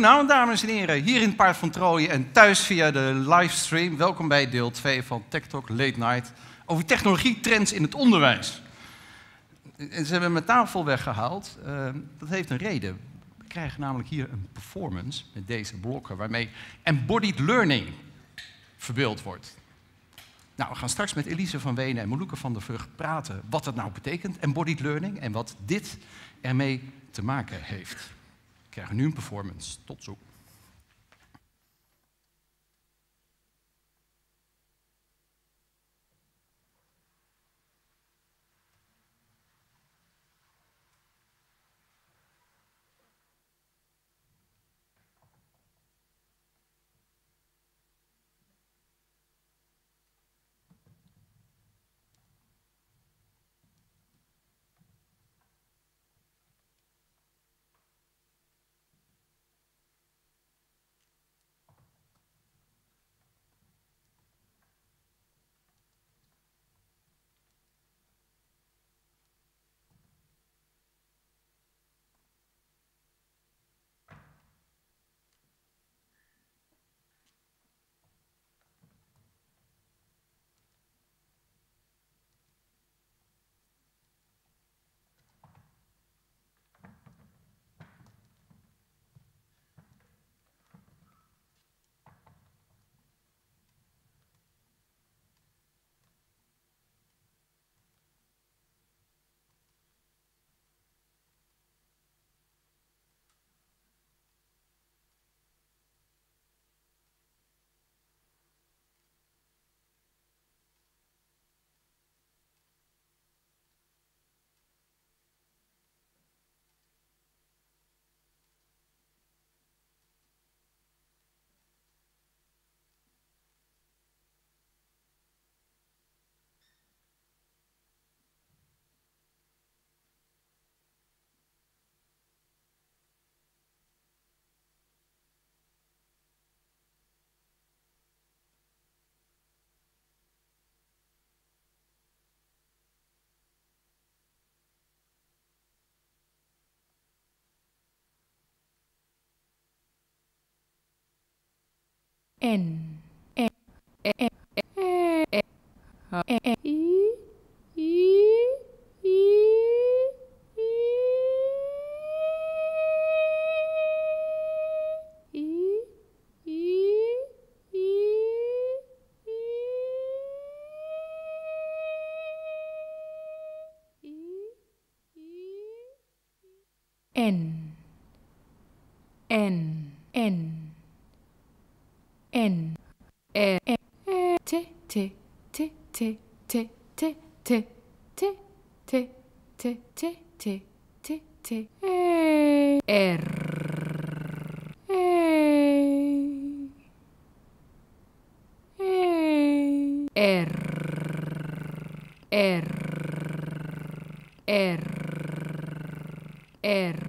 Goedenavond, dames en heren. Hier in het Paard van Trooien en thuis via de livestream. Welkom bij deel 2 van Tech Talk Late Night over technologietrends in het onderwijs. En ze hebben mijn tafel weggehaald. Uh, dat heeft een reden. We krijgen namelijk hier een performance met deze blokken waarmee embodied learning verbeeld wordt. Nou, we gaan straks met Elise van Wenen en Moluke van der Vrucht praten wat dat nou betekent, embodied learning, en wat dit ermee te maken heeft krijgen nu een performance. Tot zo. N, t t t t t hey. er hey. hey. er er er er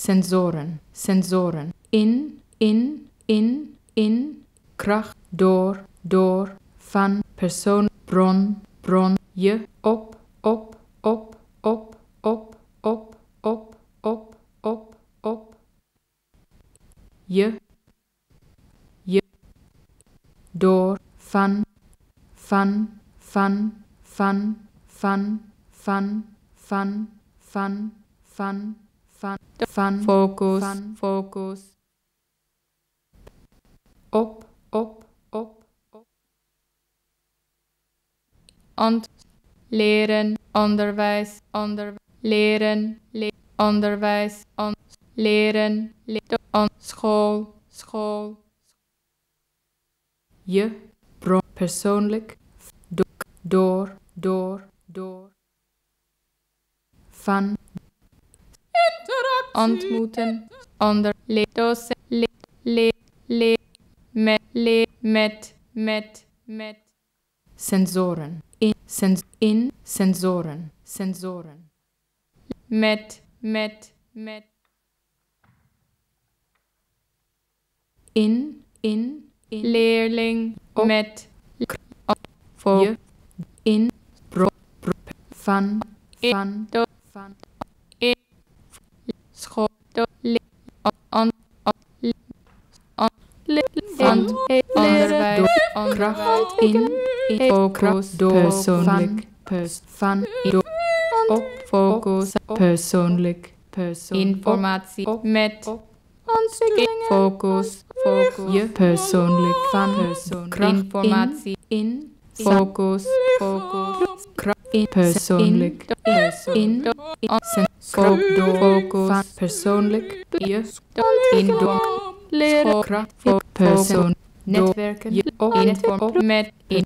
sensoren, sensoren, in, in, in, in, kracht, door, door, van, persoon, bron, bron, je, op, op, op, op, op, op, op, op, op, op, je, je, door, van, van, van, van, van, van, van, van, van, van, van, focus, focus, op, op, op, op. Ont, leren, onderwijs, onder, leren, le, onderwijs, on, leren, le, on, school, school. Je, bron, persoonlijk, do, door, door, door. Van. Ontmoeten, onder, le, le, le, le, met, le, met, met, met. Sensoren, in, sens, in, sensoren, sensoren. Met, met, met. In, in, in. Leerling, met, voor, in, bro, van, van, van. little on on on kracht in focus persoonlijk van op focus persoonlijk informatie met focus focus je persoonlijk van informatie in Focus, Fokus, persönlig, in, in, fokus, persoonlijk, in, leren, persoon, netwerken, op, met, in,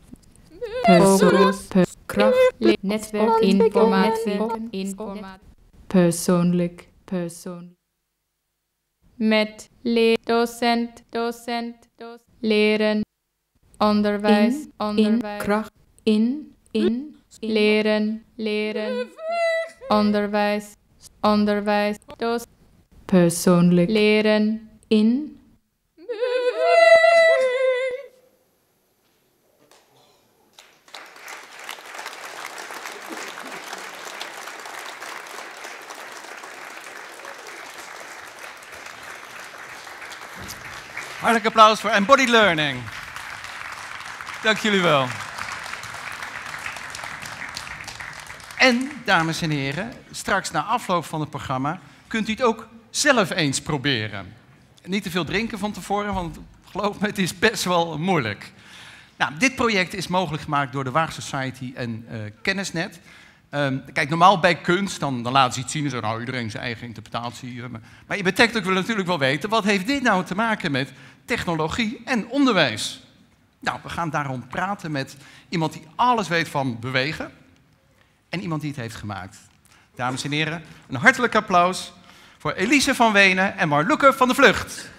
fokus, kracht, netwerk, informatie, informatie, persoonlijk, persoonlijk. Met, le, docent, docent, docent, leren, onderwijs, onderwijs, in, kracht, in, in, leren, leren, onderwijs, onderwijs, persoonlijk, leren, in. Hartelijk applaus voor Embodied Learning. Dank jullie wel. En, dames en heren, straks na afloop van het programma kunt u het ook zelf eens proberen. Niet te veel drinken van tevoren, want geloof me, het is best wel moeilijk. Nou, dit project is mogelijk gemaakt door de Waag Society en eh, Kennisnet. Ehm, kijk, normaal bij kunst, dan, dan laten ze iets zien en zo, nou, iedereen zijn eigen interpretatie. maar- maar je betekent ook wil natuurlijk wel weten, wat heeft dit nou te maken met technologie en onderwijs? Nou, we gaan daarom praten met iemand die alles weet van bewegen en iemand die het heeft gemaakt. Dames en heren, een hartelijk applaus voor Elise van Wenen en Marloeke van de Vlucht.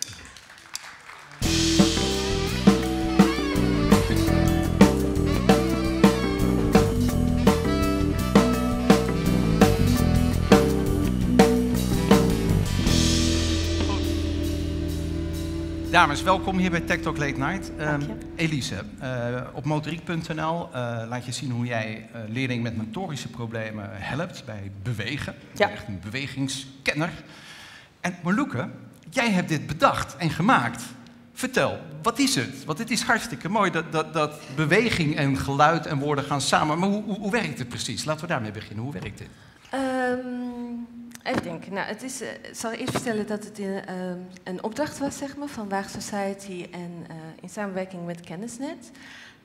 Dames, welkom hier bij Tech Talk Late Night. Ehm, Elise, eh, op motoriek.nl eh, laat je zien hoe jij eh leerlingen met motorische problemen helpt bij bewegen. Je Ja. bent echt een bewegingskenner. En Marloeke, jij hebt dit bedacht en gemaakt. Vertel, wat is het? Want het is hartstikke mooi dat, dat, dat beweging en geluid en woorden gaan samen. Maar hoe, hoe, hoe werkt het precies? Laten we daarmee beginnen. Hoe werkt dit? Ehm, even denken. Nou, het is, eh, ik zal eerst vertellen dat het in, ehm, een opdracht was zeg maar, van Waag Society en eh, in samenwerking met Kennisnet.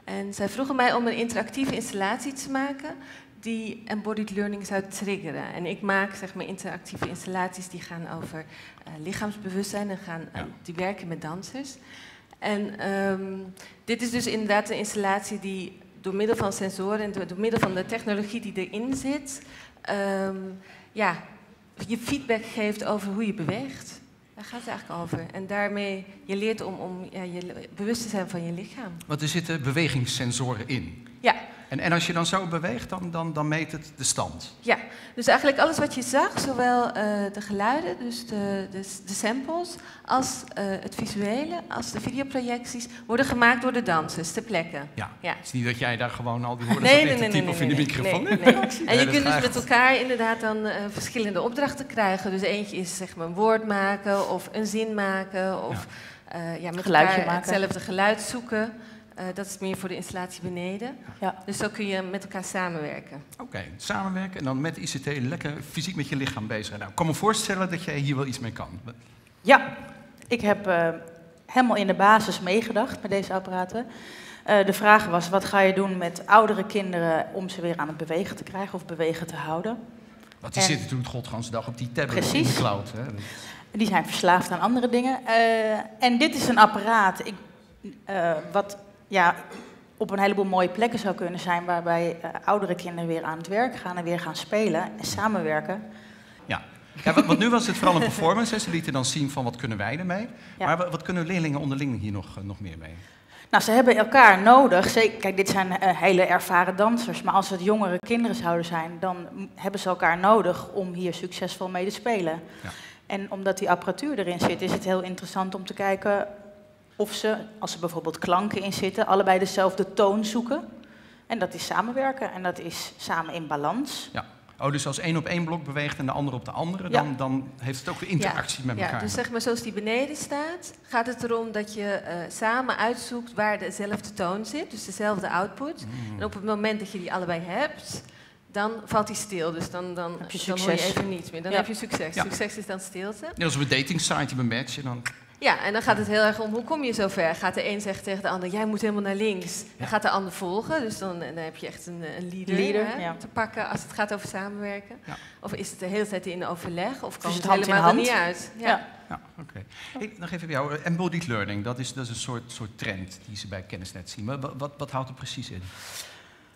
En zij vroegen mij om een interactieve installatie te maken die embodied learning zou triggeren. En ik maak zeg maar, interactieve installaties die gaan over eh, lichaamsbewustzijn en gaan, eh, Ja. die werken met dansers. En ehm, dit is dus inderdaad een installatie die door middel van sensoren en door, door middel van de technologie die erin zit, ehm, ja, je feedback geeft over hoe je beweegt. Daar gaat het eigenlijk over. En daarmee je leert om, om ja, je bewust te zijn van je lichaam. Want er zitten bewegingssensoren in. Ja, En, en als je dan zo beweegt, dan, dan, dan meet het de stand. Ja, dus eigenlijk alles wat je zag, zowel eh, de geluiden, dus de, de, de samples, als eh, het visuele, als de videoprojecties, worden gemaakt door de dansers ter plekke. Ja. Ja. Het is niet dat jij daar gewoon al die woorden Nee, nee, nee, nee, typen nee, of in de microfoon. nee, nee. En je kunt dus met elkaar inderdaad dan eh, verschillende opdrachten krijgen. Dus eentje is zeg maar een woord maken of een zin maken of eh, ja, met Geluidje elkaar maken. hetzelfde geluid zoeken. Eh, dat is meer voor de installatie beneden. Ja. Dus zo kun je met elkaar samenwerken. Oké, samenwerken en dan met ICT lekker fysiek met je lichaam bezig. zijn. Nou, ik kan me voorstellen dat jij hier wel iets mee kan. Ja, ik heb eh, helemaal in de basis meegedacht met deze apparaten. Eh, de vraag was, wat ga je doen met oudere kinderen om ze weer aan het bewegen te krijgen of bewegen te houden? Want die En- zitten natuurlijk godganse dag op die tablet in de Precies. cloud. Hè? Die zijn verslaafd aan andere dingen. Eh, en dit is een apparaat ik, eh, wat ja, op een heleboel mooie plekken zou kunnen zijn, waarbij eh, oudere kinderen weer aan het werk gaan en weer gaan spelen en samenwerken. Ja. Ja, want, nu was het vooral een performance. Hè. Ze lieten dan zien van wat kunnen wij ermee. Ja. Maar wat, wat kunnen leerlingen onderling hier nog, eh, nog meer mee? Nou, ze hebben elkaar nodig. Zeker, kijk, dit zijn eh, hele ervaren dansers. Maar als het jongere kinderen zouden zijn, dan hebben ze elkaar nodig om hier succesvol mee te spelen. Ja. En omdat die apparatuur erin zit, is het heel interessant om te kijken of ze, als er bijvoorbeeld klanken in zitten, allebei dezelfde toon zoeken. En dat is samenwerken en dat is samen in balans. Ja. Oh, dus als één op één blok beweegt en de ander op de andere, Ja. dan, dan heeft het ook weer interactie met ja, elkaar. dus zeg maar zoals die beneden staat, gaat het erom dat je eh, samen uitzoekt waar dezelfde toon zit, dus dezelfde output. Mm. En op het moment dat je die allebei hebt, dan valt die stil. Dus dan, dan, Heb je dan hoor je succes. even niets meer. Dan Ja. heb je succes. Ja. Succes is dan stilte. Net als op een dating site, je matchen, dan... Ja, en dan gaat het heel erg om hoe kom je zover? Gaat de een zeggen tegen de ander, jij moet helemaal naar links. Dan gaat de ander volgen. Dus dan, dan heb je echt een, een leader, Leader, hè, ja. te pakken als het gaat over samenwerken. Ja. Of is het de hele tijd in overleg? Of komt het het, hand in helemaal hand? niet uit? Ja. Ja. Ja, oké. Hey, nog even bij jou. Eh, Embodied learning, dat is, dat is een soort, soort trend die ze bij Kennisnet zien. Maar wat, wat, wat houdt er precies in?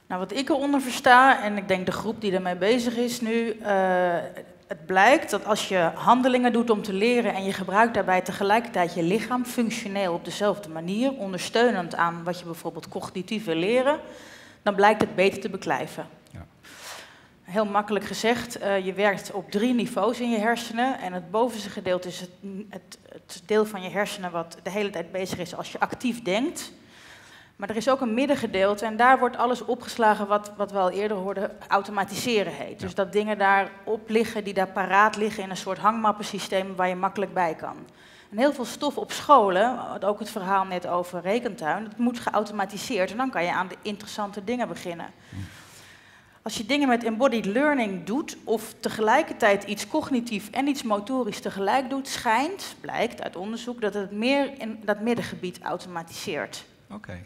Nou, wat ik eronder versta, en ik denk de groep die ermee bezig is nu, eh, het blijkt dat als je handelingen doet om te leren en je gebruikt daarbij tegelijkertijd je lichaam functioneel op dezelfde manier, ondersteunend aan wat je bijvoorbeeld cognitief wil leren, dan blijkt het beter te beklijven. Ja. Heel makkelijk gezegd, eh, je werkt op drie niveaus in je hersenen en het bovenste gedeelte is het, het, het deel van je hersenen wat de hele tijd bezig is als je actief denkt. Maar er is ook een middengedeelte en daar wordt alles opgeslagen wat, wat we al eerder hoorden, automatiseren heet. Dus dat dingen daarop liggen, die daar paraat liggen in een soort hangmappensysteem waar je makkelijk bij kan. En heel veel stof op scholen, ook het verhaal net over rekentuin, dat moet geautomatiseerd en dan kan je aan de interessante dingen beginnen. Als je dingen met embodied learning doet, of tegelijkertijd iets cognitief en iets motorisch tegelijk doet, schijnt, blijkt uit onderzoek, dat het meer in dat middengebied automatiseert. Oké.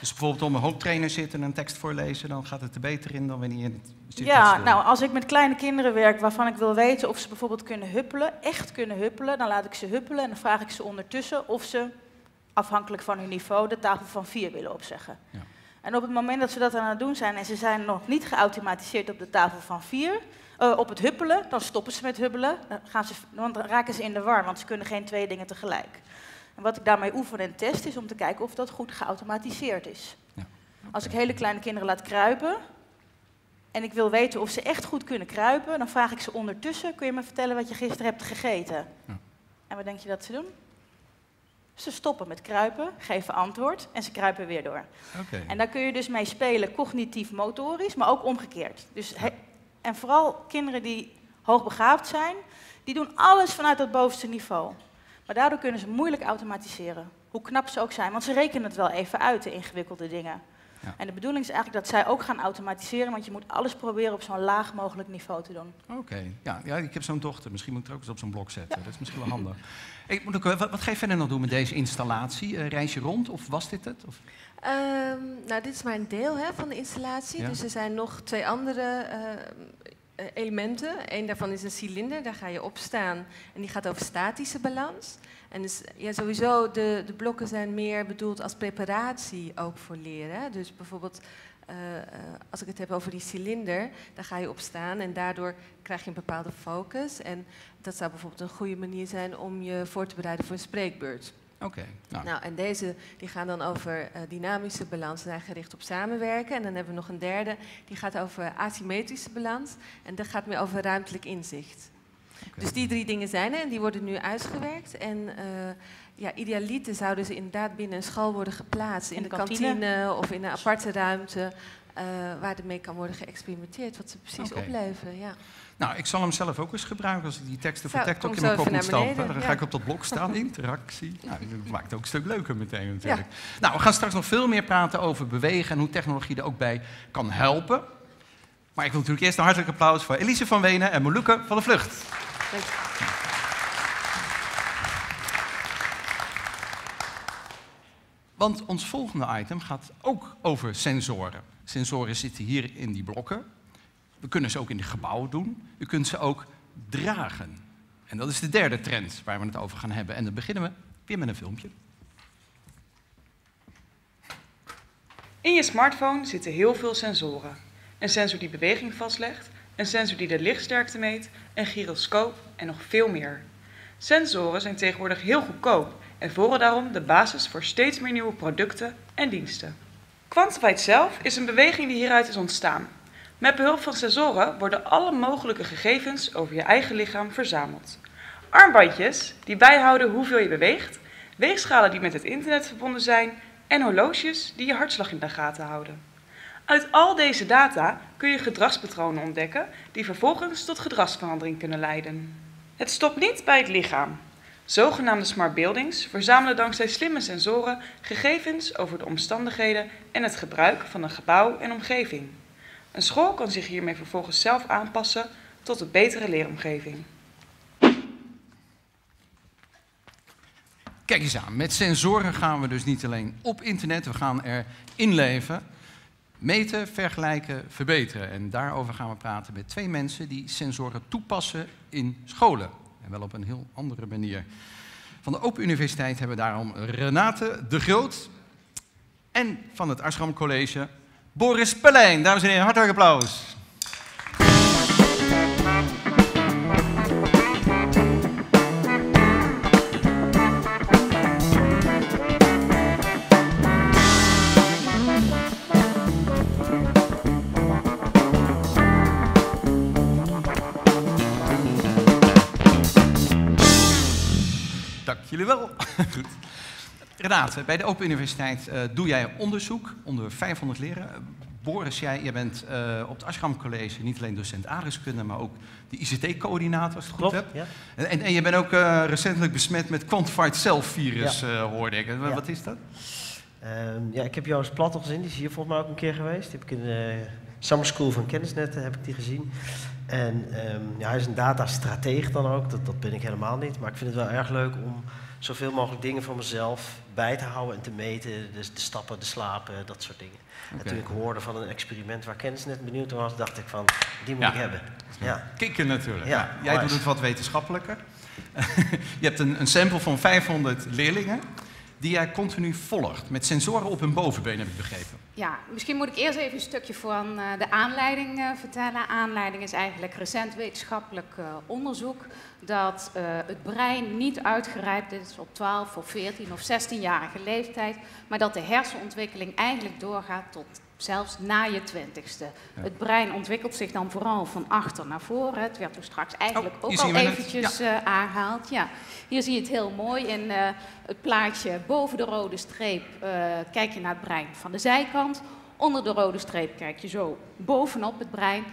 Dus bijvoorbeeld om een hooptrainer zitten en een tekst voorlezen, dan gaat het er beter in dan wanneer je het zit Ja, nou, als ik met kleine kinderen werk waarvan ik wil weten of ze bijvoorbeeld kunnen huppelen, echt kunnen huppelen, dan laat ik ze huppelen en dan vraag ik ze ondertussen of ze, afhankelijk van hun niveau, de tafel van vier willen opzeggen. Ja. En op het moment dat ze dat aan het doen zijn en ze zijn nog niet geautomatiseerd op de tafel van vier, eh, op het huppelen, dan stoppen ze met huppelen, dan, gaan ze, want dan raken ze in de war, want ze kunnen geen twee dingen tegelijk. En wat ik daarmee oefen en test is om te kijken of dat goed geautomatiseerd is. Ja. Als ik hele kleine kinderen laat kruipen, en ik wil weten of ze echt goed kunnen kruipen, dan vraag ik ze ondertussen: kun je me vertellen wat je gisteren hebt gegeten? Ja. En wat denk je dat ze doen? Ze stoppen met kruipen, geven antwoord en ze kruipen weer door. En daar kun je dus mee spelen, cognitief-motorisch, maar ook omgekeerd. Dus en vooral kinderen die hoogbegaafd zijn, die doen alles vanuit dat bovenste niveau. Maar daardoor kunnen ze moeilijk automatiseren. Hoe knap ze ook zijn, want ze rekenen het wel even uit, de ingewikkelde dingen. Ja. En de bedoeling is eigenlijk dat zij ook gaan automatiseren, want je moet alles proberen op zo'n laag mogelijk niveau te doen. Oké, ja, ja, ik heb zo'n dochter. Misschien moet ik er ook eens op zo'n blok zetten. Dat is misschien wel handig. Ik moet ook, wat, wat ga je verder nog doen met deze installatie? Eh, reis je rond of was dit het? Of? Ehm, nou, dit is maar een deel hè, van de installatie. Ja. Dus er zijn nog twee andere eh, eh, elementen. Eén daarvan is een cilinder, daar ga je op staan. En die gaat over statische balans. En dus, ja, sowieso, de, de blokken zijn meer bedoeld als preparatie ook voor leren. Dus bijvoorbeeld, eh, eh, als ik het heb over die cilinder, daar ga je op staan en daardoor krijg je een bepaalde focus. En dat zou bijvoorbeeld een goede manier zijn om je voor te bereiden voor een spreekbeurt. Oké, nou, Nou, en deze die gaan dan over eh, dynamische balans, zijn gericht op samenwerken. En dan hebben we nog een derde, die gaat over asymmetrische balans. En dat gaat meer over ruimtelijk inzicht. Dus die drie dingen zijn er en die worden nu uitgewerkt. En eh, ja, idealiter zouden ze inderdaad binnen een school worden geplaatst. In, In de de kantine. kantine. of in een aparte ruimte. eh, waar ermee kan worden geëxperimenteerd, wat ze precies Oké. opleveren. Ja. Nou, ik zal hem zelf ook eens gebruiken als ik die teksten voor TikTok in mijn kop moet stampen. Dan ga ik op dat blok staan, interactie. Nou, dat maakt het ook een stuk leuker meteen natuurlijk. Nou, we gaan straks nog veel meer praten over bewegen en hoe technologie er ook bij kan helpen. Maar ik wil natuurlijk eerst een hartelijk applaus voor Elise van Wenen en Moluke van de Vlucht. Want ons volgende item gaat ook over sensoren. Sensoren zitten hier in die blokken. We kunnen ze ook in de gebouwen doen. U kunt ze ook dragen. En dat is de derde trend waar we het over gaan hebben. En dan beginnen we weer met een filmpje. In je smartphone zitten heel veel sensoren. Een sensor die beweging vastlegt, een sensor die de lichtsterkte meet, een gyroscoop en nog veel meer. Sensoren zijn tegenwoordig heel goedkoop en vormen daarom de basis voor steeds meer nieuwe producten en diensten. Quantified zelf is een beweging die hieruit is ontstaan. Met behulp van sensoren worden alle mogelijke gegevens over je eigen lichaam verzameld. Armbandjes die bijhouden hoeveel je beweegt, weegschalen die met het internet verbonden zijn en horloges die je hartslag in de gaten houden. Uit al deze data kun je gedragspatronen ontdekken die vervolgens tot gedragsverandering kunnen leiden. Het stopt niet bij het lichaam. Zogenaamde smart buildings verzamelen dankzij slimme sensoren gegevens over de omstandigheden en het gebruik van een gebouw en omgeving. Een school kan zich hiermee vervolgens zelf aanpassen tot een betere leeromgeving. Kijk eens aan, met sensoren gaan we dus niet alleen op internet, we gaan er inleven. Meten, vergelijken, verbeteren. En daarover gaan we praten met twee mensen die sensoren toepassen in scholen. En wel op een heel andere manier. Van de Open Universiteit hebben we daarom Renate de Groot. En van het Arschram College Boris Pellijn. Dames en heren, hartelijk applaus. Dank jullie wel. Goed. Renate, bij de Open Universiteit eh, doe jij onderzoek onder 500 leren. Boris, jij, jij bent eh, op het Ashram College niet alleen docent aardrijkskunde, maar ook de ICT-coördinator, als ik het goed heb. ja. En, en je bent ook eh, recentelijk besmet met Quantified Self-virus, hoorde ik. Ja. Wat is dat? Ehm, ja, ik heb Joost Platte gezien, die is hier volgens mij ook een keer geweest. Die heb ik in de Summer School van Kennisnet eh, heb ik die gezien. En ehm, ja, hij is een datastrateeg dan ook, dat, dat ben ik helemaal niet. Maar ik vind het wel erg leuk om zoveel mogelijk dingen van mezelf bij te houden en te meten. Dus de stappen, de slapen, dat soort dingen. En Oké. toen ik hoorde van een experiment waar Kennisnet benieuwd naar was, dacht ik van, die moet Ja. ik hebben. Ja. Kikken natuurlijk. Ja, jij doet het wat wetenschappelijker. je hebt een, een sample van 500 leerlingen die jij continu volgt. Met sensoren op hun bovenbeen, heb ik begrepen. Ja, misschien moet ik eerst even een stukje van eh, de aanleiding eh, vertellen. Aanleiding is eigenlijk recent wetenschappelijk eh, onderzoek dat het brein niet uitgerijpt is op 12 of 14 of 16-jarige leeftijd, maar dat de hersenontwikkeling eigenlijk doorgaat tot zelfs na je twintigste. Het brein ontwikkelt zich dan vooral van achter naar voren. Het werd toen straks eigenlijk Oh, ook al eventjes eh, aangehaald. Ja. Hier zie je het heel mooi in eh, het plaatje boven de rode streep. eh, kijk je naar het brein van de zijkant. Onder de rode streep kijk je zo bovenop het brein.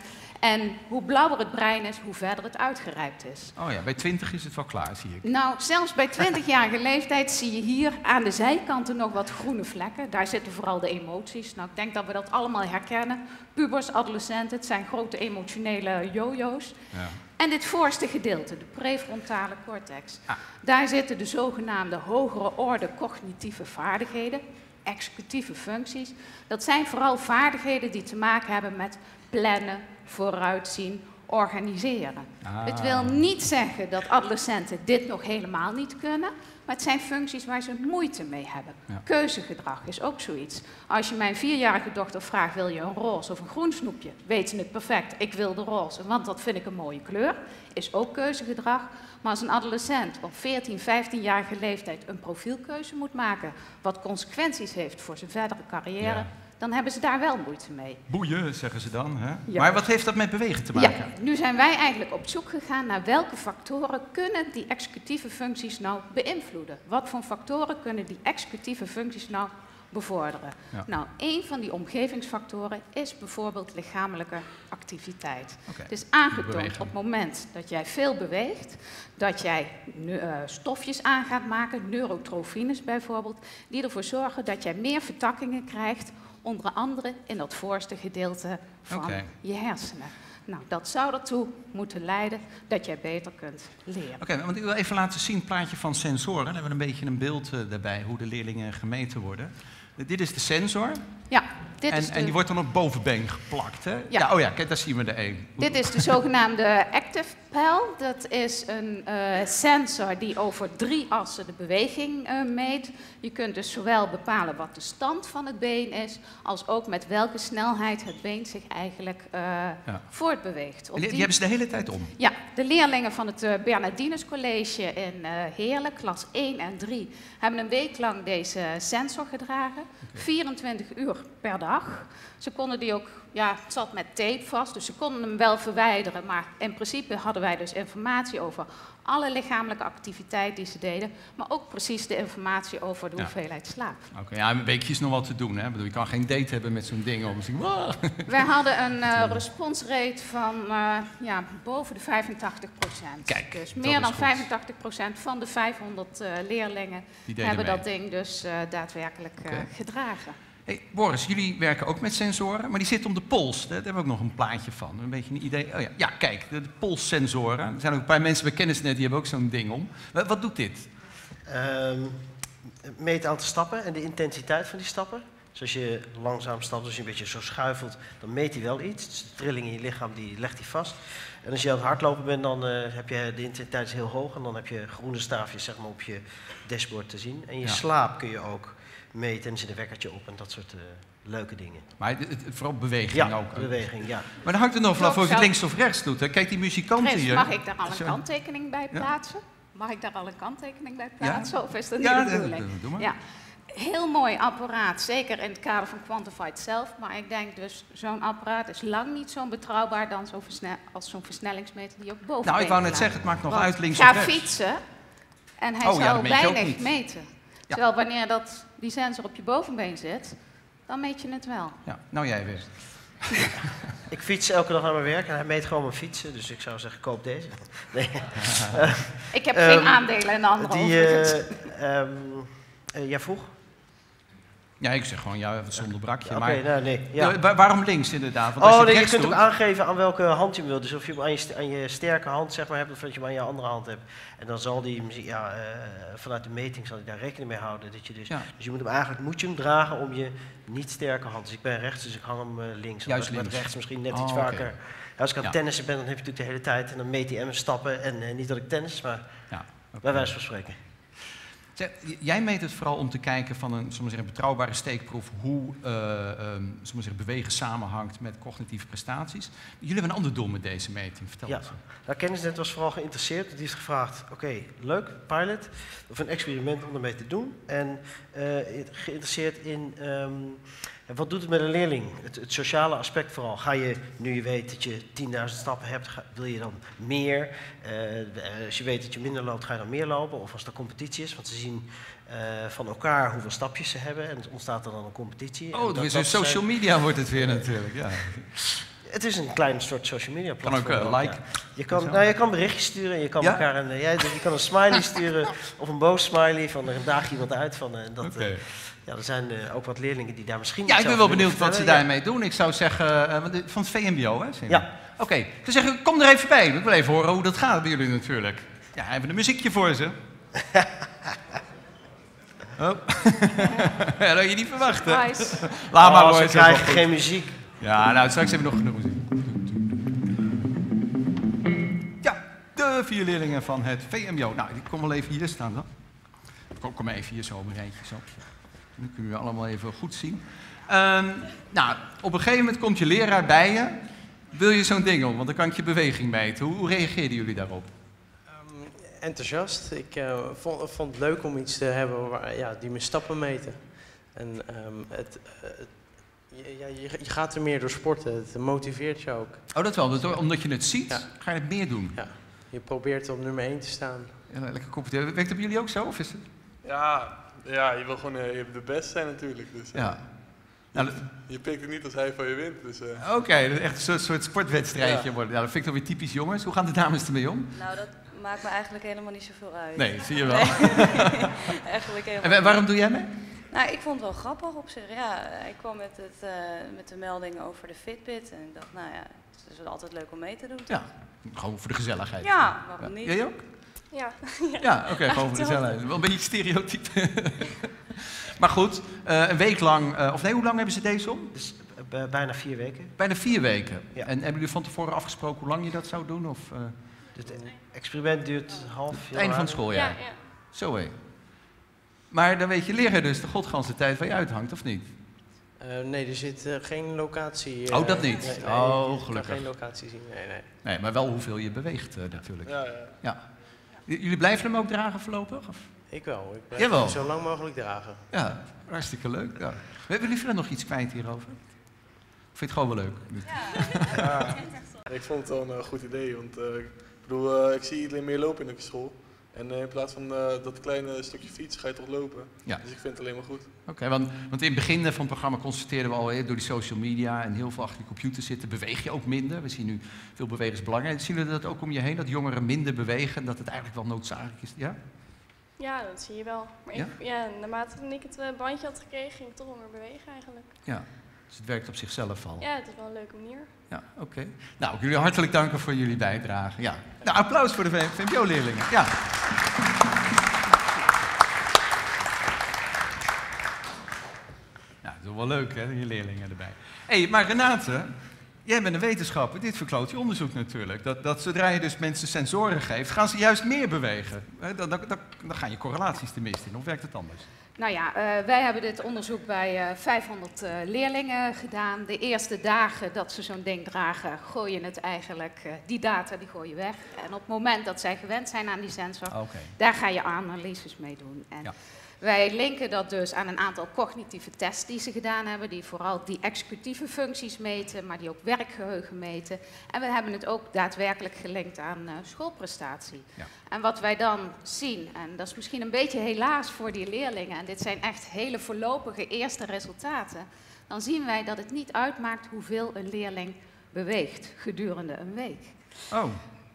En hoe blauwer het brein is, hoe verder het uitgerijpt is. Oh ja, bij 20 is het wel klaar, zie ik. Nou, zelfs bij 20-jarige leeftijd zie je hier aan de zijkanten nog wat groene vlekken. Daar zitten vooral de emoties. Nou, ik denk dat we dat allemaal herkennen. Pubers, adolescenten, het zijn grote emotionele jojo's. Ja. En dit voorste gedeelte, de prefrontale cortex, Ah. daar zitten de zogenaamde hogere orde cognitieve vaardigheden, executieve functies. Dat zijn vooral vaardigheden die te maken hebben met plannen, vooruitzien, organiseren. Ah. Het wil niet zeggen dat adolescenten dit nog helemaal niet kunnen, maar het zijn functies waar ze moeite mee hebben. Ja. Keuzegedrag is ook zoiets. Als je mijn vierjarige dochter vraagt, wil je een roze of een groen snoepje? Weet ze het perfect, ik wil de roze, want dat vind ik een mooie kleur. Is ook keuzegedrag. Maar als een adolescent op 14, 15-jarige leeftijd een profielkeuze moet maken, wat consequenties heeft voor zijn verdere carrière, Ja. Dan hebben ze daar wel moeite mee. Boeien, zeggen ze dan. Hè? Ja. Maar wat heeft dat met bewegen te maken? Ja, nu zijn wij eigenlijk op zoek gegaan naar welke factoren kunnen die executieve functies nou beïnvloeden. Wat voor factoren kunnen die executieve functies nou bevorderen? Ja. Nou, een van die omgevingsfactoren is bijvoorbeeld lichamelijke activiteit. Oké, Het is aangetoond op het moment dat jij veel beweegt, dat jij eh, stofjes aan gaat maken, neurotrofines bijvoorbeeld, die ervoor zorgen dat jij meer vertakkingen krijgt, onder andere in dat voorste gedeelte van je hersenen. Nou, dat zou ertoe moeten leiden dat jij beter kunt leren. Oké, want ik wil even laten zien een plaatje van sensoren. Dan hebben we een beetje een beeld eh, daarbij hoe de leerlingen gemeten worden. Dit is de sensor Ja, dit, en, is de, en die wordt dan op bovenbeen geplakt. Hè? Ja. oh ja, kijk, daar zien we de één. dit is de zogenaamde Active Dat is een eh, sensor die over drie assen de beweging eh, meet. Je kunt dus zowel bepalen wat de stand van het been is, als ook met welke snelheid het been zich eigenlijk eh, Ja. voortbeweegt. Op Die, die hebben ze de hele tijd om. Ja, de leerlingen van het eh, Bernardinus College in Heerlen, klas 1 en 3, hebben een week lang deze sensor gedragen. 24 uur per dag. Ze konden die ook, ja, het zat met tape vast, dus ze konden hem wel verwijderen. Maar in principe hadden wij dus informatie over alle lichamelijke activiteit die ze deden. Maar ook precies de informatie over de Ja. hoeveelheid slaap. Oké, ja, een weekje is nog wat te doen. Hè? Ik bedoel, je kan geen date hebben met zo'n ding om. Wow. Wij hadden een eh responsrate van eh, ja, boven de 85% Kijk, Dus meer dan goed. 85% van de 500 eh, leerlingen hebben mee. dat ding dus daadwerkelijk gedragen. Hey, Boris, jullie werken ook met sensoren, maar die zitten om de pols. Daar hebben we ook nog een plaatje van. Een beetje een idee. Oh ja, ja kijk, de, de polssensoren. Er zijn ook een paar mensen bij Kennisnet die hebben ook zo'n ding om. Wat, wat doet dit? Ehm meet het aantal stappen en de intensiteit van die stappen. Dus als je langzaam stapt, als je een beetje zo schuifelt, dan meet hij wel iets. Dus de trilling in je lichaam, die legt hij vast. En als je aan het hardlopen bent, dan eh, heb je de intensiteit heel hoog. En dan heb je groene staafjes zeg maar, op je dashboard te zien. En je Ja. slaap kun je ook meten. En zit een wekkertje op en dat soort eh, leuke dingen. Maar het, het- vooral beweging Ja, ook. beweging, ja. Maar dan hangt het nog vanaf of je het links of rechts doet. Hè? Kijk, die muzikanten Chris, hier. mag ik daar al een Zo- kanttekening bij Ja. plaatsen? Mag ik daar al een kanttekening bij Ja. plaatsen? Of is dat niet Ja, de bedoeling? doe maar. Ja. Heel mooi apparaat, zeker in het kader van Quantified Self. Maar ik denk dus, zo'n apparaat is lang niet zo betrouwbaar dan zo'n versne- als zo'n versnellingsmeter die ook boven Nou, ik wou net zeggen, het maakt nog Want uit links ga of rechts. fietsen en hij Oh ja, zal weinig meten. Terwijl wanneer dat, die sensor op je bovenbeen zit, dan meet je het wel. Ja, nou jij weer. Ik fiets elke dag naar mijn werk en hij meet gewoon mijn fietsen. Dus ik zou zeggen, koop deze. Nee. Ik heb Ehm, geen aandelen in de andere Die, overigens. eh, ehm, eh, jij vroeg? Ja, ik zeg gewoon ja, zonder brakje. Oké, maar nou nee. Ja. Ja, wa- waarom links inderdaad? Want als Oh, je nee, kunt ook aangeven aan welke hand je hem wil. Dus of je hem aan je, aan je sterke hand zeg maar, hebt of dat je hem aan je andere hand hebt. En dan zal die ja, eh, vanuit de meting zal hij daar rekening mee houden. Dat je dus, Ja. dus je moet hem eigenlijk moet je hem dragen om je niet sterke hand. Dus ik ben rechts, dus ik hang hem eh, links. Juist Omdat links. rechts misschien net Oh, iets vaker. Ja, als ik aan het tennissen ben, dan heb je natuurlijk de hele tijd. En dan meet hij en stappen. En eh, niet dat ik tennis, maar Ja, oké. bij wijze van spreken. Jij meet het vooral om te kijken van een zeggen, betrouwbare steekproef hoe ehm, we zeggen, bewegen samenhangt met cognitieve prestaties. Jullie hebben een ander doel met deze meting. Vertel Ja. eens. Nou, Kennisnet was vooral geïnteresseerd. Die heeft gevraagd, oké, leuk, pilot, of een experiment om ermee te doen. En eh, geïnteresseerd in, ehm, wat doet het met een leerling? Het, het sociale aspect vooral. Ga je, nu je weet dat je 10.000 stappen hebt, ga- wil je dan meer? Eh, de- als je weet dat je minder loopt, ga je dan meer lopen? Of als er competitie is, want ze zien eh, van elkaar hoeveel stapjes ze hebben. En ontstaat er dan een competitie. En Oh, dus zijn- social media wordt het weer natuurlijk. Ja. het is een klein soort social media Kan ook platform. eh, ja. like. Je kan, nou, je kan berichtjes sturen en je kan Ja? elkaar een, eh, jij, je kan een smiley sturen of een boos smiley van er daag iemand uit. Van, eh, dat. Ja, er zijn eh, ook wat leerlingen die daar misschien Ja, ik ben wel benieuwd wat ze daarmee doen. Ik zou zeggen, eh, dit- van het VMBO, hè? Ja. Oké, ik zou zeggen, kom er even bij. Ik wil even horen hoe dat gaat bij jullie natuurlijk. Ja, even een muziekje voor ze. Oh. ja, dat had je niet verwacht, hè? Nice. Laat maar, Oh, hoor. ze is wel krijgen geen muziek. Ja, nou, straks hebben we nog genoeg muziek. de vier leerlingen van het VMBO. Nou, ik kom wel even hier staan dan. Kom, kom maar even hier zo een rijtje zo. Dan kunnen we allemaal even goed zien. Ehm, nou, op een gegeven moment komt je leraar bij je. Wil je zo'n ding om? Want dan kan ik je beweging meten. Hoe, hoe reageerden jullie daarop? Ehm, enthousiast. Ik eh, vond, vond het leuk om iets te hebben waar, ja, die mijn stappen meten. En ehm, het, eh, je, ja, je, je gaat er meer door sporten. Het motiveert je ook. Oh, dat wel. Dat- omdat je het ziet, Ja. ga je het meer doen. Ja. Je probeert op nummer 1 te staan. Ja, lekker competeren. Werkt het bij jullie ook zo? Of is het? Ja, ja, je wil gewoon eh, de best zijn natuurlijk. Dus, eh, Ja. Nou, Je pikt het niet als hij van je wint. Dus, eh, Oké, dat is echt een soort, soort sportwedstrijdje Ja. worden. Ja, dat vind ik dan weer typisch jongens. Hoe gaan de dames ermee om? Nou, dat maakt me eigenlijk helemaal niet zoveel uit. Nee, zie je wel. eigenlijk helemaal En waarom doe jij mee? Nou, ik vond het wel grappig op zich. Ja, ik kwam met, het, eh, met de melding over de Fitbit. En ik dacht, nou ja, het is wel altijd leuk om mee te doen. toch? Ja, gewoon voor de gezelligheid. Ja, waarom niet? Jij ook? Ja. Ja, oké, gewoon voor de gezelligheid. Wel een beetje stereotype. maar goed, eh, een week lang, eh, of nee, hoe lang hebben ze deze om? Dus eh, bijna vier weken. Bijna vier weken. Ja. En hebben jullie van tevoren afgesproken hoe lang je dat zou doen? Of, het experiment duurt half het einde van het schooljaar? Zo hé. Maar dan weet je leraar dus de godganse tijd waar je uithangt, of niet? Eh, nee, er zit geen locatie. Oh, dat niet? nee, nee, Oh, kan gelukkig. geen locatie zien. Nee, nee. Nee, maar wel hoeveel je beweegt natuurlijk. ja, ja. Jullie blijven hem ook dragen voorlopig? Of? Ik wel. Ik blijf Jawel. hem zo lang mogelijk dragen. Ja, hartstikke leuk. Ja. Hebben jullie verder nog iets kwijt hierover? Of vind je het gewoon wel leuk? Ja, ik vond het wel een eh, goed idee. Want eh, ik bedoel, eh, ik zie iedereen meer lopen in de school. En eh, in plaats van eh, dat kleine stukje fiets ga je toch lopen. Ja. Dus ik vind het alleen maar goed. Oké, want, want in het begin van het programma constateerden we al, hè, door die social media en heel veel achter de computer zitten, beweeg je ook minder. We zien nu veel bewegen is belangrijk. Zien jullie dat ook om je heen, dat jongeren minder bewegen, dat het eigenlijk wel noodzakelijk is? Ja? Ja, dat zie je wel. Maar Ja? Ik, ja, naarmate ik het eh, bandje had gekregen, ging ik toch wel meer bewegen eigenlijk. Ja. Dus het werkt op zichzelf al. Ja, het is wel een leuke manier. Ja, oké. Nou, ik wil jullie hartelijk danken voor jullie bijdrage. Ja. Nou, applaus voor de VMBO-leerlingen. Ja. Ja, dat is wel leuk, hè, je leerlingen erbij. Hé, hey, maar Renate, jij bent een wetenschapper. Dit verkloot je onderzoek natuurlijk. Dat, dat zodra je dus mensen sensoren geeft, gaan ze juist meer bewegen. Dan, dan, dan, dan gaan je correlaties tenminste in. Of werkt het anders? Nou ja, eh, wij hebben dit onderzoek bij eh, 500 eh, leerlingen gedaan. De eerste dagen dat ze zo'n ding dragen, gooi je het eigenlijk, die data die gooi je weg. En op het moment dat zij gewend zijn aan die sensor, daar ga je analyses mee doen. En Ja. Wij linken dat dus aan een aantal cognitieve tests die ze gedaan hebben, die vooral die executieve functies meten, maar die ook werkgeheugen meten. En we hebben het ook daadwerkelijk gelinkt aan eh, schoolprestatie. Ja. En wat wij dan zien, en dat is misschien een beetje helaas voor die leerlingen, en dit zijn echt hele voorlopige eerste resultaten, dan zien wij dat het niet uitmaakt hoeveel een leerling beweegt gedurende een week. Oh,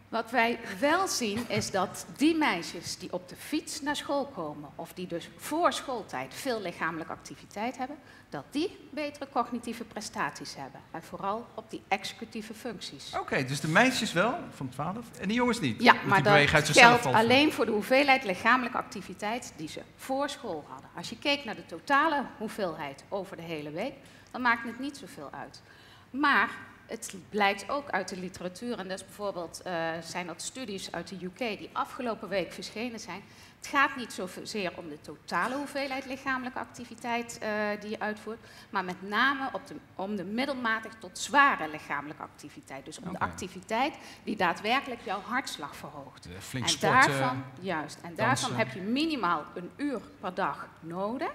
Wat wij wel zien is dat die meisjes die op de fiets naar school komen, of die dus voor schooltijd veel lichamelijke activiteit hebben, dat die betere cognitieve prestaties hebben. En vooral op die executieve functies. oké. Dus de meisjes wel, van 12, en de jongens niet? Ja, maar dat geldt al. alleen voor de hoeveelheid lichamelijke activiteit die ze voor school hadden. Als je keek naar de totale hoeveelheid over de hele week, dan maakt het niet zoveel uit. Maar het blijkt ook uit de literatuur, en dat is bijvoorbeeld, eh, zijn dat studies uit de UK die afgelopen week verschenen zijn. Het gaat niet zozeer om de totale hoeveelheid lichamelijke activiteit eh, die je uitvoert, maar met name op de, om de middelmatig tot zware lichamelijke activiteit. Dus om de activiteit die daadwerkelijk jouw hartslag verhoogt. Eh, Flink en sporten, daarvan, juist, en daarvan heb je minimaal een uur per dag nodig,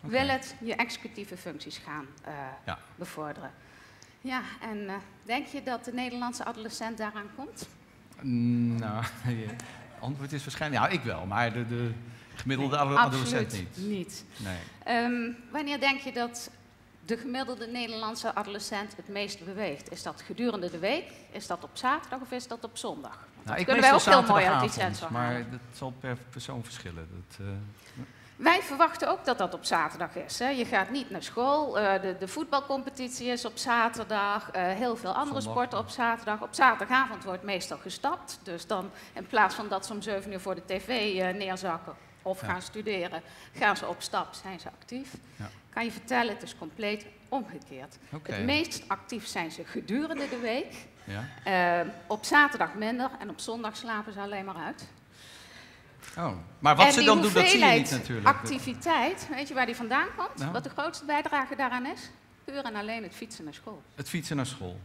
wil het je executieve functies gaan Ja. bevorderen. Ja, en eh, denk je dat de Nederlandse adolescent daaraan komt? Nou, het antwoord is waarschijnlijk... Ja, ik wel, maar de, de gemiddelde Nee, adolescent absoluut niet. niet. Nee. Ehm, wanneer denk je dat de gemiddelde Nederlandse adolescent het meest beweegt? Is dat gedurende de week? Is dat op zaterdag of is dat op zondag? Nou, ik kunnen wij ook heel mooi uit die sensor Maar dat zal per persoon verschillen. Dat, eh, Wij verwachten ook dat dat op zaterdag is. Hè. Je gaat niet naar school. eh, de, de voetbalcompetitie is op zaterdag. eh, heel veel andere Zondag. sporten op zaterdag. Op zaterdagavond wordt meestal gestapt. Dus dan in plaats van dat ze om 7 uur voor de tv eh, neerzakken of Ja. gaan studeren, gaan ze op stap, zijn ze actief. Ja. Kan je vertellen, het is compleet omgekeerd. Het meest actief zijn ze gedurende de week. Ja. Op zaterdag minder en op zondag slapen ze alleen maar uit. Oh. Maar wat en ze die dan doen, dat zie je niet hoeveelheid natuurlijk. activiteit, weet je waar die vandaan komt? Nou? Wat de grootste bijdrage daaraan is? Puur en alleen het fietsen naar school. Het fietsen naar school.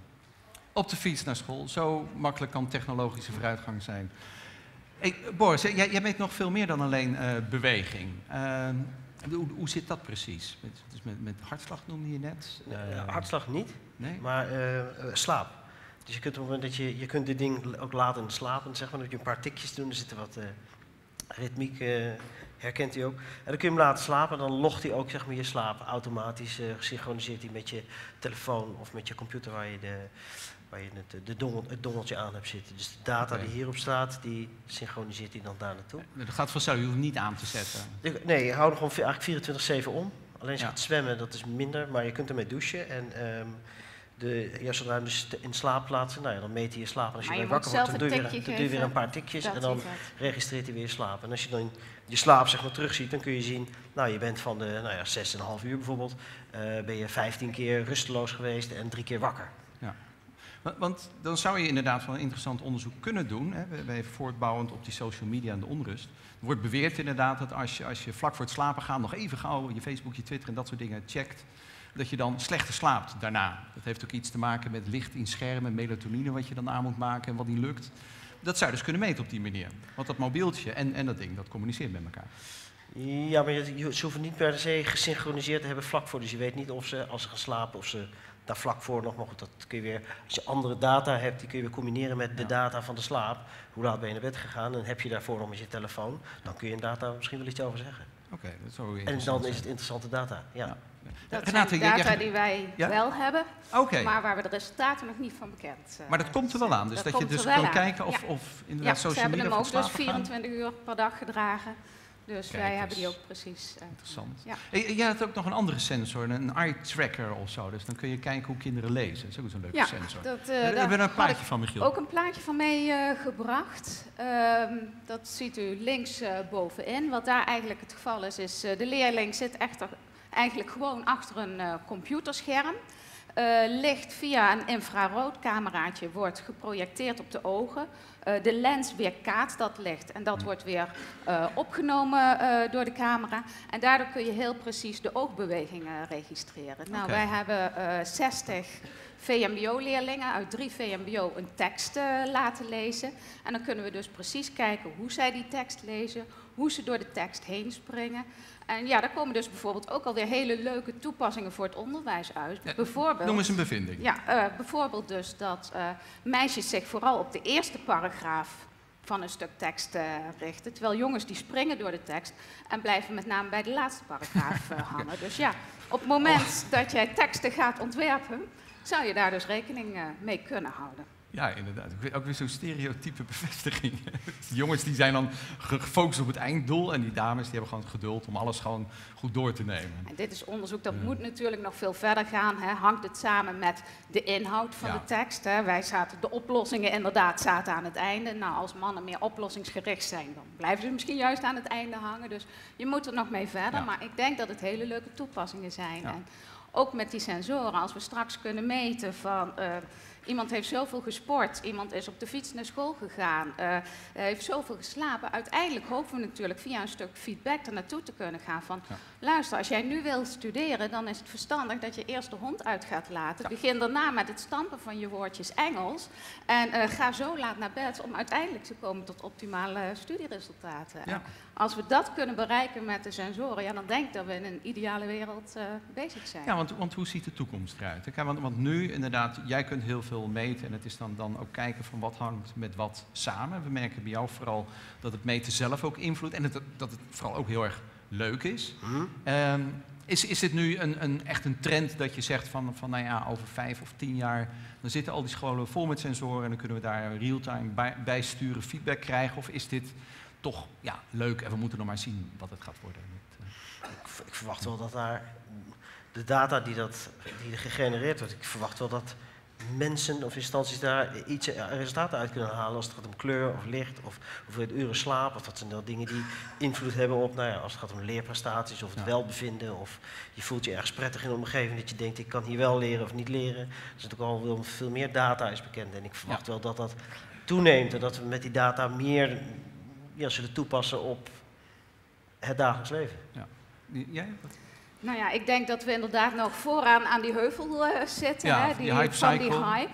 Op de fiets naar school. Zo makkelijk kan technologische vooruitgang zijn. Hey, Boris, jij, jij weet nog veel meer dan alleen eh, beweging. Ehm, hoe, hoe zit dat precies? Met, dus met, met hartslag noemde je net. Eh, Eh, hartslag niet, Nee? maar eh, eh, slaap. Dus je kunt op het moment dat je, je kunt dit ding ook laten slapen, zeg maar, dat je een paar tikjes doen, er zitten wat eh, ritmiek, eh, herkent hij ook. En dan kun je hem laten slapen, dan logt hij ook zeg maar, je slaap automatisch, eh gesynchroniseert hij met je telefoon of met je computer waar je, de, waar je het, de dongel, het dongeltje aan hebt zitten. Dus de data Oké. die hierop staat, die synchroniseert hij dan daar naartoe. Dat gaat vanzelf, je hoeft hem niet aan te zetten. Nee, je houdt hem gewoon eigenlijk 24-7 om. Alleen als je Ja. gaat zwemmen, dat is minder, maar je kunt ermee douchen. En ehm, de, ja, zodra je hem dus in slaap plaatsen, nou ja, dan meet hij je slaap. En als je je wakker wordt, dan doe, je weer, tikje dan doe je weer een paar tikjes Dat en dan registreert hij weer slaap. En als je dan je slaap zeg maar, terugziet, dan kun je zien, nou je bent van de nou ja, 6,5 uur bijvoorbeeld, eh, ben je 15 keer rusteloos geweest en drie keer wakker. Want, want dan zou je inderdaad wel een interessant onderzoek kunnen doen. Hè, bij voortbouwend op die social media en de onrust. Er wordt beweerd inderdaad dat als je, als je vlak voor het slapen gaan nog even gauw je Facebook, je Twitter en dat soort dingen checkt, dat je dan slechter slaapt daarna. Dat heeft ook iets te maken met licht in schermen, melatonine wat je dan aan moet maken en wat niet lukt. Dat zou je dus kunnen meten op die manier. Want dat mobieltje en, en dat ding, dat communiceert met elkaar. Ja, maar je, je- ze hoeven niet per se gesynchroniseerd te hebben vlak voor. Dus je weet niet of ze, als ze gaan slapen, of ze daar vlak voor nog... Maar goed, dat kun je weer... Als je andere data hebt, die kun je weer combineren met de Ja. data van de slaap. Hoe laat ben je naar bed gegaan? En heb je daarvoor nog met je telefoon? Dan kun je inderdaad daar misschien wel iets over zeggen. Oké, dat is En dan is het interessante data, ja. Ja. Dat Renate, zijn data jij- die wij Ja? wel hebben, maar waar we de resultaten nog niet van bekend eh, maar dat komt er wel aan. Dus dat dat, je dus kan aan. kijken of, Ja. of Ja, inderdaad ze social hebben media hem voor ook dus slapen gaan. 24 uur per dag gedragen. Dus Kijk wij hebben die ook precies. eh, Interessant. Ja. Hey, jij had ook nog een andere sensor, een eye tracker of zo. Dus dan kun je kijken hoe kinderen lezen. Dat is ook zo'n leuke Ja, sensor. dat, eh, Daar hebben we een plaatje van, Michiel. Ook een plaatje van meegebracht. Ehm dat ziet u links eh, bovenin. Wat daar eigenlijk het geval is, is eh, de leerling zit echter eigenlijk gewoon achter een eh, computerscherm. Eh, licht via een infraroodcameraatje wordt geprojecteerd op de ogen. Eh, de lens weerkaatst dat licht en dat wordt weer opgenomen door de camera. En daardoor kun je heel precies de oogbewegingen registreren. Nou, wij hebben eh 60 VMBO-leerlingen uit drie VMBO een tekst laten lezen. En dan kunnen we dus precies kijken hoe zij die tekst lezen, hoe ze door de tekst heen springen. En ja, daar komen dus bijvoorbeeld ook alweer hele leuke toepassingen voor het onderwijs uit. Ja, bijvoorbeeld, Noem eens een bevinding. ja, eh, bijvoorbeeld dus dat eh, meisjes zich vooral op de eerste paragraaf van een stuk tekst eh, richten. Terwijl jongens die springen door de tekst en blijven met name bij de laatste paragraaf hangen. Dus ja, op het moment dat jij teksten gaat ontwerpen, zou je daar dus rekening mee kunnen houden. Ja, inderdaad. Ook weer- zo'n stereotype bevestiging. Die jongens die zijn dan ge- gefocust op het einddoel en die dames die hebben gewoon het geduld om alles gewoon goed door te nemen. En dit is onderzoek dat Ja. moet natuurlijk nog veel verder gaan. Hè. Hangt het samen met de inhoud van Ja. de tekst? Hè. Wij zaten, de oplossingen inderdaad zaten aan het einde. Nou, als mannen meer oplossingsgericht zijn, dan blijven ze misschien juist aan het einde hangen. Dus je moet er nog mee verder. Ja. Maar ik denk dat het hele leuke toepassingen zijn. En ook met die sensoren, als we straks kunnen meten van... eh, Iemand heeft zoveel gesport, iemand is op de fiets naar school gegaan, eh, heeft zoveel geslapen. Uiteindelijk hopen we natuurlijk via een stuk feedback er naartoe te kunnen gaan van... Ja. Luister, als jij nu wilt studeren, dan is het verstandig dat je eerst de hond uit gaat laten. Begin daarna met het stampen van je woordjes Engels. En eh, ga zo laat naar bed om uiteindelijk te komen tot optimale studieresultaten. Ja. Als we dat kunnen bereiken met de sensoren, ja, dan denk ik dat we in een ideale wereld eh, bezig zijn. Ja, want, want hoe ziet de toekomst eruit? Kijk, want, want nu inderdaad, jij kunt heel veel meten en het is dan, dan ook kijken van wat hangt met wat samen. We merken bij jou vooral dat het meten zelf ook invloed en het, dat het vooral ook heel erg leuk is. Hm? Ehm, is, is dit nu een, een, echt een trend dat je zegt van, van nou ja, over vijf of tien jaar, dan zitten al die scholen vol met sensoren en dan kunnen we daar real-time bij, bij sturen, feedback krijgen? Of is dit toch ja, leuk en we moeten nog maar zien wat het gaat worden? Met, eh, Ik, ik verwacht wel dat daar de data die, dat, die er gegenereerd wordt, ik verwacht wel dat mensen of instanties daar iets eh, resultaten uit kunnen halen als het gaat om kleur of licht of hoeveel uren slaap. Of dat zijn dan dingen die invloed hebben op, nou ja, als het gaat om leerprestaties of het Ja. welbevinden. Of je voelt je ergens prettig in een omgeving dat je denkt ik kan hier wel leren of niet leren. Er is natuurlijk al wel veel meer data is bekend en ik verwacht wel dat dat toeneemt en dat we met die data meer ja, zullen toepassen op het dagelijks leven. Jij? Nou ja, ik denk dat we inderdaad nog vooraan aan die heuvel eh, zitten. Ja, hè, die die, hype van die cycle. hype.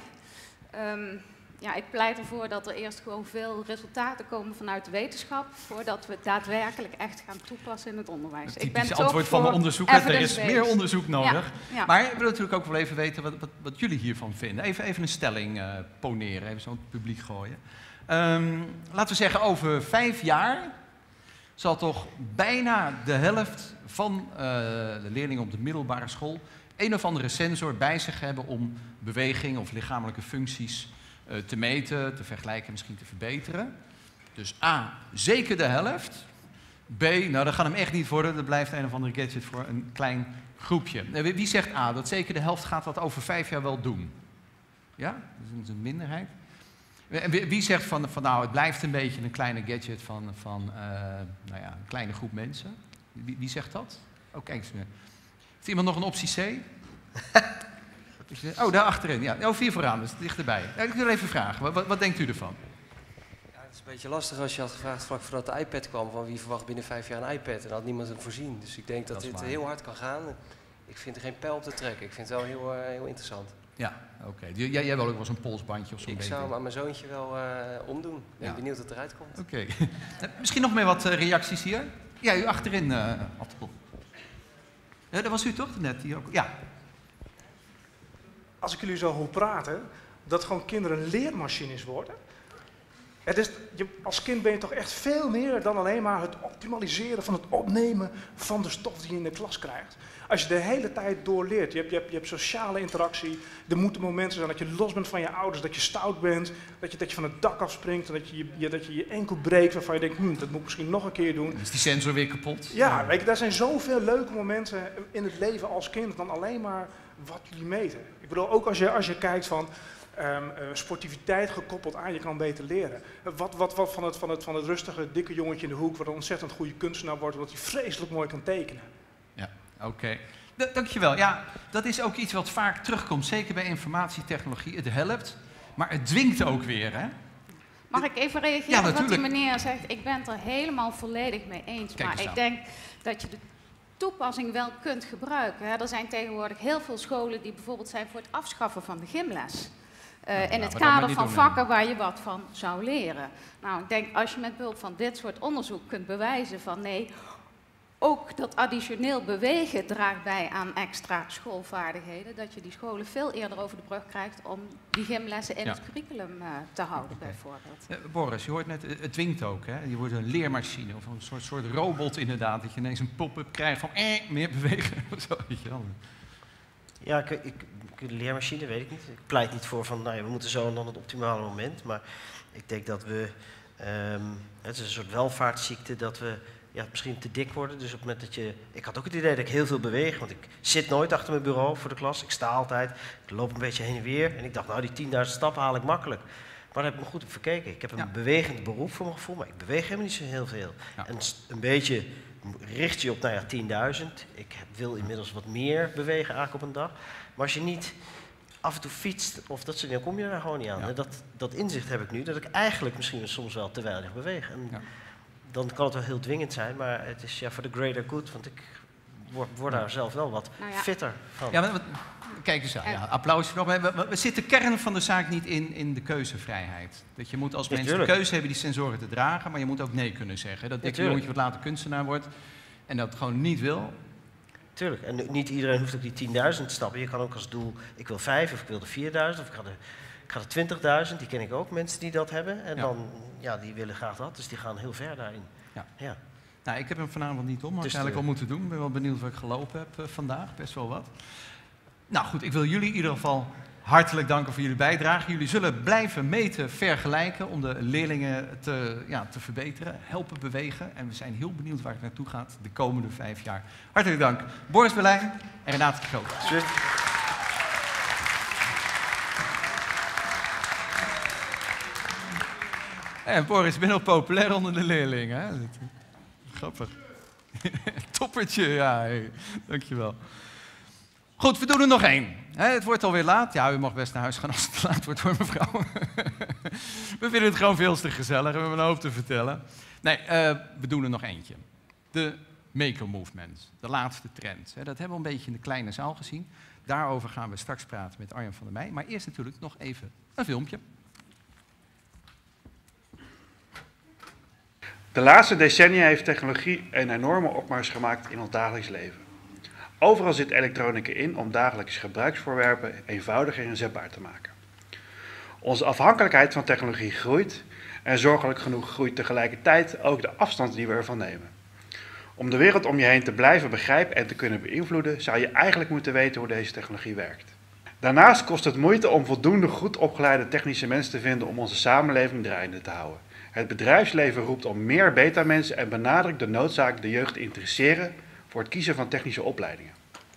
Ehm, ja, ik pleit ervoor dat er eerst gewoon veel resultaten komen vanuit de wetenschap, voordat we het daadwerkelijk echt gaan toepassen in het onderwijs. Het ik ben antwoord van de onderzoeker. Er is meer onderzoek nodig. Ja, ja. Maar ik wil natuurlijk ook wel even weten wat, wat, wat jullie hiervan vinden. Even, even een stelling eh, poneren, even zo in het publiek gooien. Ehm, laten we zeggen, over vijf jaar zal toch bijna de helft van eh, de leerlingen op de middelbare school een of andere sensor bij zich hebben om beweging of lichamelijke functies eh, te meten, te vergelijken, misschien te verbeteren. Dus A, zeker de helft. B, nou dat gaat hem echt niet worden, dat blijft een of andere gadget voor een klein groepje. Eh, wie zegt A, dat zeker de helft gaat dat over vijf jaar wel doen? Ja, dat is een minderheid. En wie wie zegt van, van nou, het blijft een beetje een kleine gadget van, van eh, nou ja, een kleine groep mensen? Wie, wie zegt dat? Oh, kijk eens. Heeft iemand nog een optie C? Oh, daar achterin. Ja. Oh, vier vooraan, dus dichterbij. Ja, ik wil even vragen, wat, wat, denkt u ervan? Ja, het is een beetje lastig als je had gevraagd vlak voordat de iPad kwam van wie verwacht binnen vijf jaar een iPad en dan had niemand het voorzien. Dus ik denk dat, dit heel hard kan gaan. Ik vind er geen pijl op te trekken. Ik vind het wel heel, eh, heel interessant. Ja, oké. Jij, jij wil ook wel eens een polsbandje of zo'n Ik beetje. zou hem aan mijn zoontje wel eh, omdoen. Ik ben Ja. benieuwd wat eruit komt. Oké. Eh, Misschien nog meer wat eh, reacties hier. Ja, u achterin, eh Attepel. Ja, dat was u toch net? Die ook? Ja. als ik jullie zo hoor praten, dat gewoon kinderen leermachines worden. Het is, je, als kind ben je toch echt veel meer dan alleen maar het optimaliseren van het opnemen van de stof die je in de klas krijgt. Als je de hele tijd doorleert, je hebt, je hebt, je hebt sociale interactie, er moeten momenten zijn dat je los bent van je ouders, dat je stout bent, dat je, dat je van het dak afspringt en dat je je, dat je, je enkel breekt waarvan je denkt, hm, dat moet ik misschien nog een keer doen. Is die sensor weer kapot? Ja, weet je, daar zijn zoveel leuke momenten in het leven als kind dan alleen maar wat jullie meten. Ik bedoel, ook als je, als je kijkt van ehm, eh, sportiviteit gekoppeld aan je kan beter leren. Wat, wat, wat van, het, van, het, van het rustige, dikke jongetje in de hoek, wat een ontzettend goede kunstenaar wordt, omdat hij vreselijk mooi kan tekenen. Oké. Dankjewel. Ja, dat is ook iets wat vaak terugkomt, zeker bij informatietechnologie. Het helpt, maar het dwingt ook weer, hè? Mag ik even reageren Ja, op wat die meneer zegt? Ik ben het er helemaal volledig mee eens. Kijk maar ik denk dat je de toepassing wel kunt gebruiken. Er zijn tegenwoordig heel veel scholen die bijvoorbeeld zijn voor het afschaffen van de gymles. Eh, in het kader van vakken waar je wat van zou leren. Nou, ik denk als je met behulp van dit soort onderzoek kunt bewijzen van nee, ook dat additioneel bewegen draagt bij aan extra schoolvaardigheden, dat je die scholen veel eerder over de brug krijgt om die gymlessen in Ja. het curriculum eh, te houden, bijvoorbeeld. Eh, Boris, je hoort net, eh, het dwingt ook, hè? Je wordt een leermachine of een soort, soort robot inderdaad, dat je ineens een pop-up krijgt van eh, meer bewegen of zo, weet je wel. Ja, ik, ik, ik- leermachine weet ik niet. Ik pleit niet voor van, nou ja, we moeten zo en dan het optimale moment. Maar ik denk dat we, ehm, het is een soort welvaartsziekte dat we ja, misschien te dik worden. Dus op het moment dat je, ik had ook het idee dat ik heel veel beweeg, want ik zit nooit achter mijn bureau voor de klas. Ik sta altijd, ik loop een beetje heen en weer. En ik dacht, nou die 10.000 stappen haal ik makkelijk. Maar daar heb ik me goed op verkeken. Ik heb een bewegend beroep voor mijn gevoel, maar ik beweeg helemaal niet zo heel veel. En een beetje richt je op, nou ja, 10.000. Ik wil inmiddels wat meer bewegen eigenlijk op een dag. Maar als je niet af en toe fietst of dat soort dingen, kom je daar gewoon niet aan. En dat, dat inzicht heb ik nu, dat ik eigenlijk misschien soms wel te weinig beweeg. En dan kan het wel heel dwingend zijn, maar het is ja voor de greater good, want ik word, word daar zelf wel wat Nou ja. fitter van. Ja, maar, kijk eens aan. Ja. Maar we, we- we zitten kern van de zaak niet in, in de keuzevrijheid. Dat je moet als Ja, mensen de keuze hebben die sensoren te dragen, maar je moet ook nee kunnen zeggen. Dat Ja, dikke jongetje wat later kunstenaar wordt en dat gewoon niet wil. Tuurlijk, en niet iedereen hoeft ook die 10.000 te stappen. Je kan ook als doel, ik wil 5 of ik wil de 4.000 of ik ga de, ik ga de 20.000. Die ken ik ook, mensen die dat hebben. En Ja. dan, ja, die willen graag dat, dus die gaan heel ver daarin. Ja. ja. Nou, ik heb hem vanavond niet om, maar Dus ik eigenlijk de- al moeten doen. Ik ben wel benieuwd wat ik gelopen heb eh, vandaag, best wel wat. Nou goed, ik wil jullie in ieder geval hartelijk danken voor jullie bijdrage. Jullie zullen blijven meten, vergelijken om de leerlingen te, ja, te verbeteren, helpen bewegen. En we zijn heel benieuwd waar het naartoe gaat de komende vijf jaar. Hartelijk dank. Boris Berlijn en Renate de Groot. En Boris, je bent wel populair onder de leerlingen. Hè? Grappig. Toppertje, ja. Hey. Dankjewel. Goed, we doen er nog één. Het wordt alweer laat. Ja, u mag best naar huis gaan als het te laat wordt hoor, mevrouw. we vinden het gewoon veel te gezellig. We hebben een hoop te vertellen. Nee, eh, we doen er nog eentje. De maker movement. De laatste trend. Dat hebben we een beetje in de kleine zaal gezien. Daarover gaan we straks praten met Arjan van der Meij. Maar eerst natuurlijk nog even een filmpje. De laatste decennia heeft technologie een enorme opmars gemaakt in ons dagelijks leven. Overal zit elektronica in om dagelijkse gebruiksvoorwerpen eenvoudiger en inzetbaar te maken. Onze afhankelijkheid van technologie groeit en zorgelijk genoeg groeit tegelijkertijd ook de afstand die we ervan nemen. Om de wereld om je heen te blijven begrijpen en te kunnen beïnvloeden, zou je eigenlijk moeten weten hoe deze technologie werkt. Daarnaast kost het moeite om voldoende goed opgeleide technische mensen te vinden om onze samenleving draaiende te houden. Het bedrijfsleven roept om meer beta-mensen en benadrukt de noodzaak de jeugd te interesseren voor het kiezen van technische opleidingen.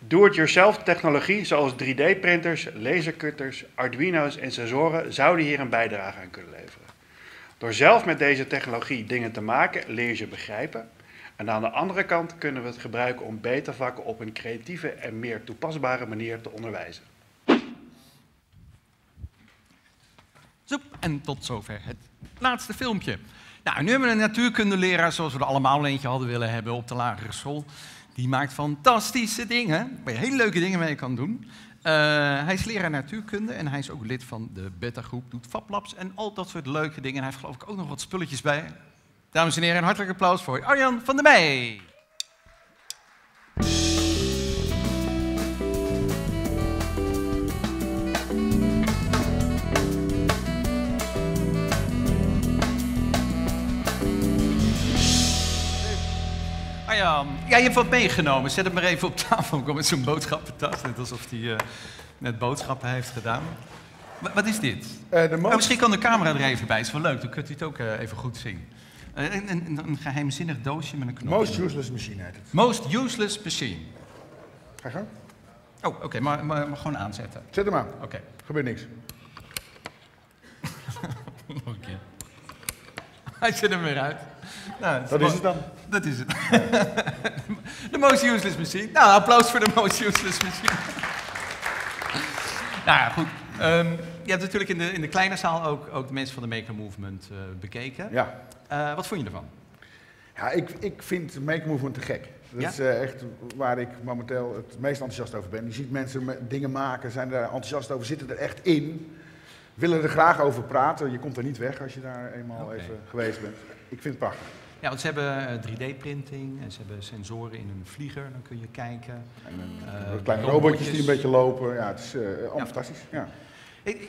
Do-it-yourself technologie zoals 3D-printers, lasercutters, Arduino's en sensoren zouden hier een bijdrage aan kunnen leveren. Door zelf met deze technologie dingen te maken, leer je begrijpen. En aan de andere kant kunnen we het gebruiken om beta-vakken op een creatieve en meer toepasbare manier te onderwijzen. Zoep, en tot zover het laatste filmpje. Nou, nu hebben we een natuurkundeleraar zoals we er allemaal een eentje hadden willen hebben op de lagere school. Die maakt fantastische dingen, waar je hele leuke dingen mee kan doen. Eh, hij is leraar natuurkunde en hij is ook lid van de beta-groep, doet fablabs en al dat soort leuke dingen. En hij heeft geloof ik ook nog wat spulletjes bij. Dames en heren, een hartelijk applaus voor Arjan van der Meij. Arjan, ja, je hebt wat meegenomen. Zet het maar even op tafel. Kom met zo'n boodschappentas, net alsof hij eh, net boodschappen heeft gedaan. Wa- wat is dit? Oh, misschien kan de camera er even bij. is wel leuk, dan kunt u het ook eh, even goed zien. Eh, een, een, een geheimzinnig doosje met een knop. Most useless machine heet het. Most useless machine. Ga gang. Oh, oké, maar, maar, maar gewoon aanzetten. Zet hem aan. Oké. Gebeurt niks. Nog een keer. Hij zet hem weer uit. Nou, Wat is het dan? Dat is het. De most useless machine. Nou, applaus voor de most useless machine. nou ja, goed. Ehm, je hebt natuurlijk in de, in de kleine zaal ook, ook de mensen van de Maker Movement eh, bekeken. Ja. Eh, wat vond je ervan? Ja, ik, ik vind Make Movement te gek. Dat Ja? is eh, echt waar ik momenteel het meest enthousiast over ben. Je ziet mensen me- dingen maken, zijn er enthousiast over, zitten er echt in. Willen er graag over praten. Je komt er niet weg als je daar eenmaal even geweest bent. Ik vind het prachtig. Ja, want ze hebben 3D-printing en ze hebben sensoren in een vlieger, dan kun je kijken. En Eh, kleine robotjes die een beetje lopen. Ja, het is eh, allemaal Ja. fantastisch. Ja.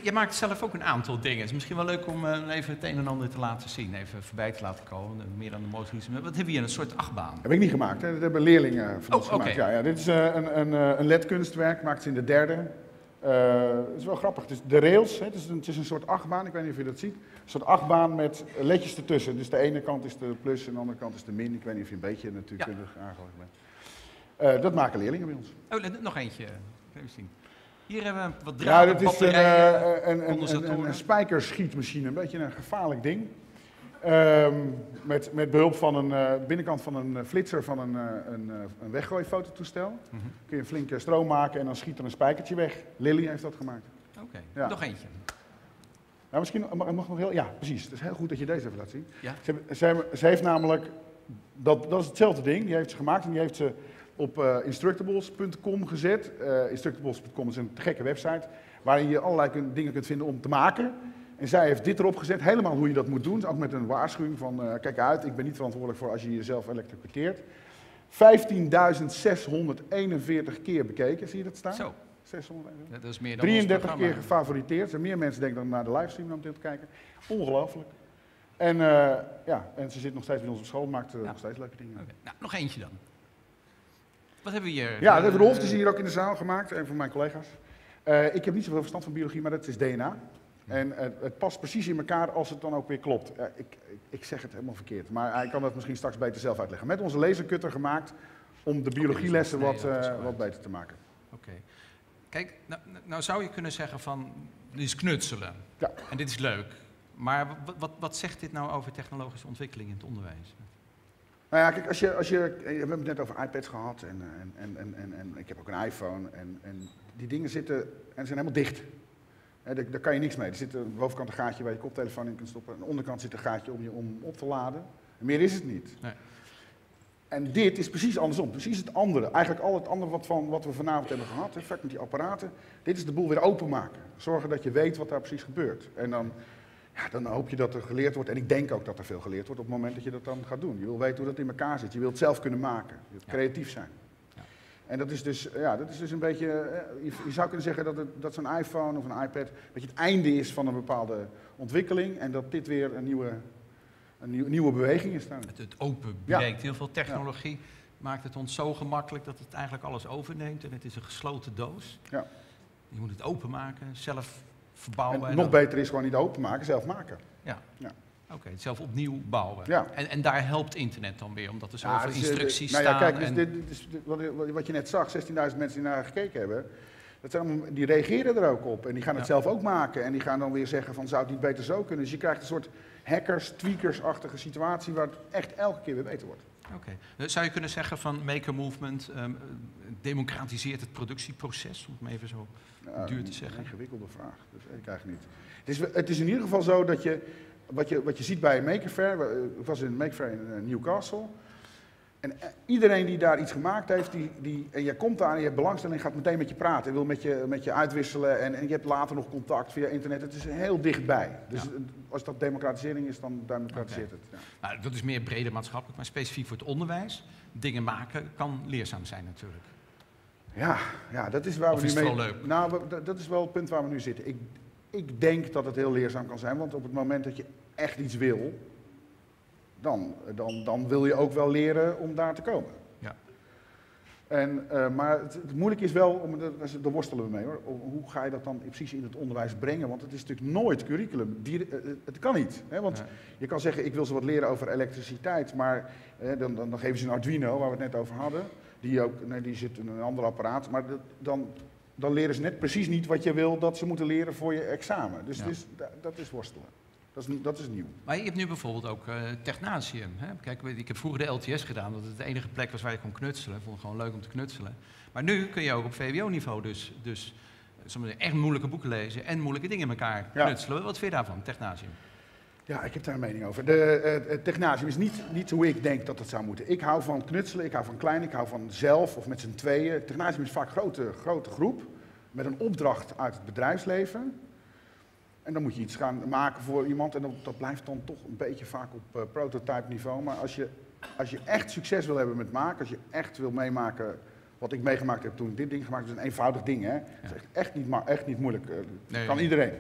Je maakt zelf ook een aantal dingen. Het is misschien wel leuk om eh, even het een en ander te laten zien. Even voorbij te laten komen. eh, Meer dan de motorisme. Wat hebben we hier? Een soort achtbaan. Heb ik niet gemaakt, hè? dat hebben leerlingen van ons Oh, gemaakt. Ja, ja, dit is eh, een, een, eh, een LED-kunstwerk, maakt ze in de derde. Eh, het is wel grappig. Het is de rails, hè? Het, is een, het is een soort achtbaan, ik weet niet of je dat ziet. Een soort achtbaan met ledjes ertussen. Dus de ene kant is de plus en de andere kant is de min. Ik weet niet of je een beetje natuurkundig aangelegd bent. Eh, dat maken leerlingen bij ons. Oh, nog eentje. Even zien. Hier hebben we wat Ja, draden, dat is een, eh, een, een, een, een spijkerschietmachine. Een beetje een gevaarlijk ding. Ehm, met, met behulp van een eh, binnenkant van een eh, flitser van een, eh, een, een weggooifototoestel. Mhm. Kun je een flinke stroom maken en dan schiet er een spijkertje weg. Lily heeft dat gemaakt. Oké, Ja. nog eentje. Ja, misschien mag, mag nog heel. Ja, precies. Het is heel goed dat je deze even laat zien. Ja. Ze, ze, heeft namelijk. Dat, dat is hetzelfde ding. Die heeft ze gemaakt en die heeft ze op instructables.com gezet. Instructables.com is een gekke website. Waarin je allerlei kun- dingen kunt vinden om te maken. En zij heeft dit erop gezet, helemaal hoe je dat moet doen. Ook met een waarschuwing van, eh, kijk uit, ik ben niet verantwoordelijk voor als je jezelf elektrocuteert. 15.641 keer bekeken, zie je dat staan? Zo. 641. Dat is meer dan ons 33 keer gefavoriteerd. Er zijn meer mensen denken dan naar de livestream om te kijken. Ongelooflijk. En, eh, ja, en ze zit nog steeds bij ons op school, maakt eh, nog steeds leuke dingen. Nou, nog eentje dan. Wat hebben we hier? Ja, de Rolf is hier ook in de zaal gemaakt, een van mijn collega's. Ik heb niet zoveel verstand van biologie, maar dat is DNA. En eh, het past precies in elkaar als het dan ook weer klopt. Ik, ik, zeg het helemaal verkeerd, maar hij kan dat misschien straks beter zelf uitleggen. Met onze lasercutter gemaakt om de biologielessen wat, eh, wat beter te maken. Oké. Kijk, nou, nou zou je kunnen zeggen van, dit is knutselen. Ja. En dit is leuk. Maar wat, wat, wat zegt dit nou over technologische ontwikkeling in het onderwijs? Nou ja, kijk, als je, als je, eh, we hebben het net over iPads gehad en, eh, en, en, en, en, en ik heb ook een iPhone en, en die dingen zitten en zijn helemaal dicht. Daar, daar kan je niks mee. Er zit de bovenkant een gaatje waar je koptelefoon in kunt stoppen. Aan de onderkant zit een gaatje om je om op te laden. En meer is het niet. Nee. En dit is precies andersom, precies het andere. Eigenlijk al het andere wat, van, wat we vanavond hebben gehad, effect met die apparaten. Dit is de boel weer openmaken. Zorgen dat je weet wat daar precies gebeurt. En dan, ja, dan hoop je dat er geleerd wordt. En ik denk ook dat er veel geleerd wordt op het moment dat je dat dan gaat doen. Je wil weten hoe dat in elkaar zit. Je wilt het zelf kunnen maken. Je wilt creatief zijn. En dat is dus, ja, dat is dus een beetje, eh, je, je zou kunnen zeggen dat, het, dat zo'n iPhone of een iPad dat je het einde is van een bepaalde ontwikkeling en dat dit weer een nieuwe, een nieuw- nieuwe beweging is. Dan. Het, het open Ja. breekt heel veel technologie. Maakt het ons zo gemakkelijk dat het eigenlijk alles overneemt. En het is een gesloten doos. Ja. Je moet het openmaken, zelf verbouwen. En nog beter is gewoon niet openmaken, zelf maken. Ja. Ja. Oké, het zelf opnieuw bouwen. Ja. En, en daar helpt internet dan weer, omdat er zoveel Ja, dus, eh, instructies nou staan. ja, kijk, dus en- dit, wat, je net zag, 16.000 mensen die naar gekeken hebben, dat zijn allemaal, die reageren er ook op. En die gaan het Ja. zelf ook maken. En die gaan dan weer zeggen van, zou het niet beter zo kunnen? Dus je krijgt een soort hackers, tweakers-achtige situatie waar het echt elke keer weer beter wordt. Oké. Eh, Zou je kunnen zeggen van Maker Movement ehm, eh, democratiseert het productieproces, om het even zo Nou, duur te een zeggen? ingewikkelde vraag, dus ik eigenlijk niet. Het is, het is in ieder geval zo dat je, wat je, wat je ziet bij Maker Fair, ik was in Maker Fair in eh, Newcastle, en eh, iedereen die daar iets gemaakt heeft, die, die, en je komt daar en je hebt belangstelling, gaat meteen met je praten, en wil met je, met je uitwisselen en, en je hebt later nog contact via internet. Het is heel dichtbij. Dus Ja. eh, als dat democratisering is, dan democratiseert het. Ja. Nou, dat is meer breder maatschappelijk, maar specifiek voor het onderwijs. Dingen maken kan leerzaam zijn natuurlijk. Ja, ja, dat is waar Of we is nu het mee... wel leuk? Nou, dat is wel het punt waar we nu zitten. Ik, ik denk dat het heel leerzaam kan zijn, want op het moment dat je echt iets wil, dan, dan, dan wil je ook wel leren om daar te komen. Ja. En, eh, maar het, het moeilijke is wel, om, daar, worstelen we mee hoor, hoe ga je dat dan precies in het onderwijs brengen? Want het is natuurlijk nooit curriculum. Die, eh, het kan niet. Hè? Want je kan zeggen, ik wil ze wat leren over elektriciteit, maar eh, dan, dan, dan geven ze een Arduino, waar we het net over hadden. Die, ook, nee, die zit in een ander apparaat, maar dat- dan, dan leren ze net precies niet wat je wil dat ze moeten leren voor je examen. Dus Ja. da- dat is worstelen. Dat is, dat is nieuw. Maar je hebt nu bijvoorbeeld ook Technatium. Hè? Kijk, ik heb vroeger de LTS gedaan, omdat het de enige plek was waar je kon knutselen. Ik vond het gewoon leuk om te knutselen. Maar nu kun je ook op VWO-niveau dus, dus eh, echt moeilijke boeken lezen en moeilijke dingen in elkaar Ja. knutselen. Wat vind je daarvan, Technatium? Ja, ik heb daar een mening over. De, eh, het technasium is niet, niet hoe ik denk dat het zou moeten. Ik hou van knutselen, ik hou van klein, ik hou van zelf of met z'n tweeën. Het technasium is vaak een grote, grote groep met een opdracht uit het bedrijfsleven. En dan moet je iets gaan maken voor iemand en dat, dat blijft dan toch een beetje vaak op eh, prototype niveau. Maar als je, als je echt succes wil hebben met maken, als je echt wil meemaken wat ik meegemaakt heb toen ik dit ding gemaakt heb, is een eenvoudig ding hè. Het is echt, echt, niet, echt niet moeilijk, eh, Nee, kan nee. iedereen.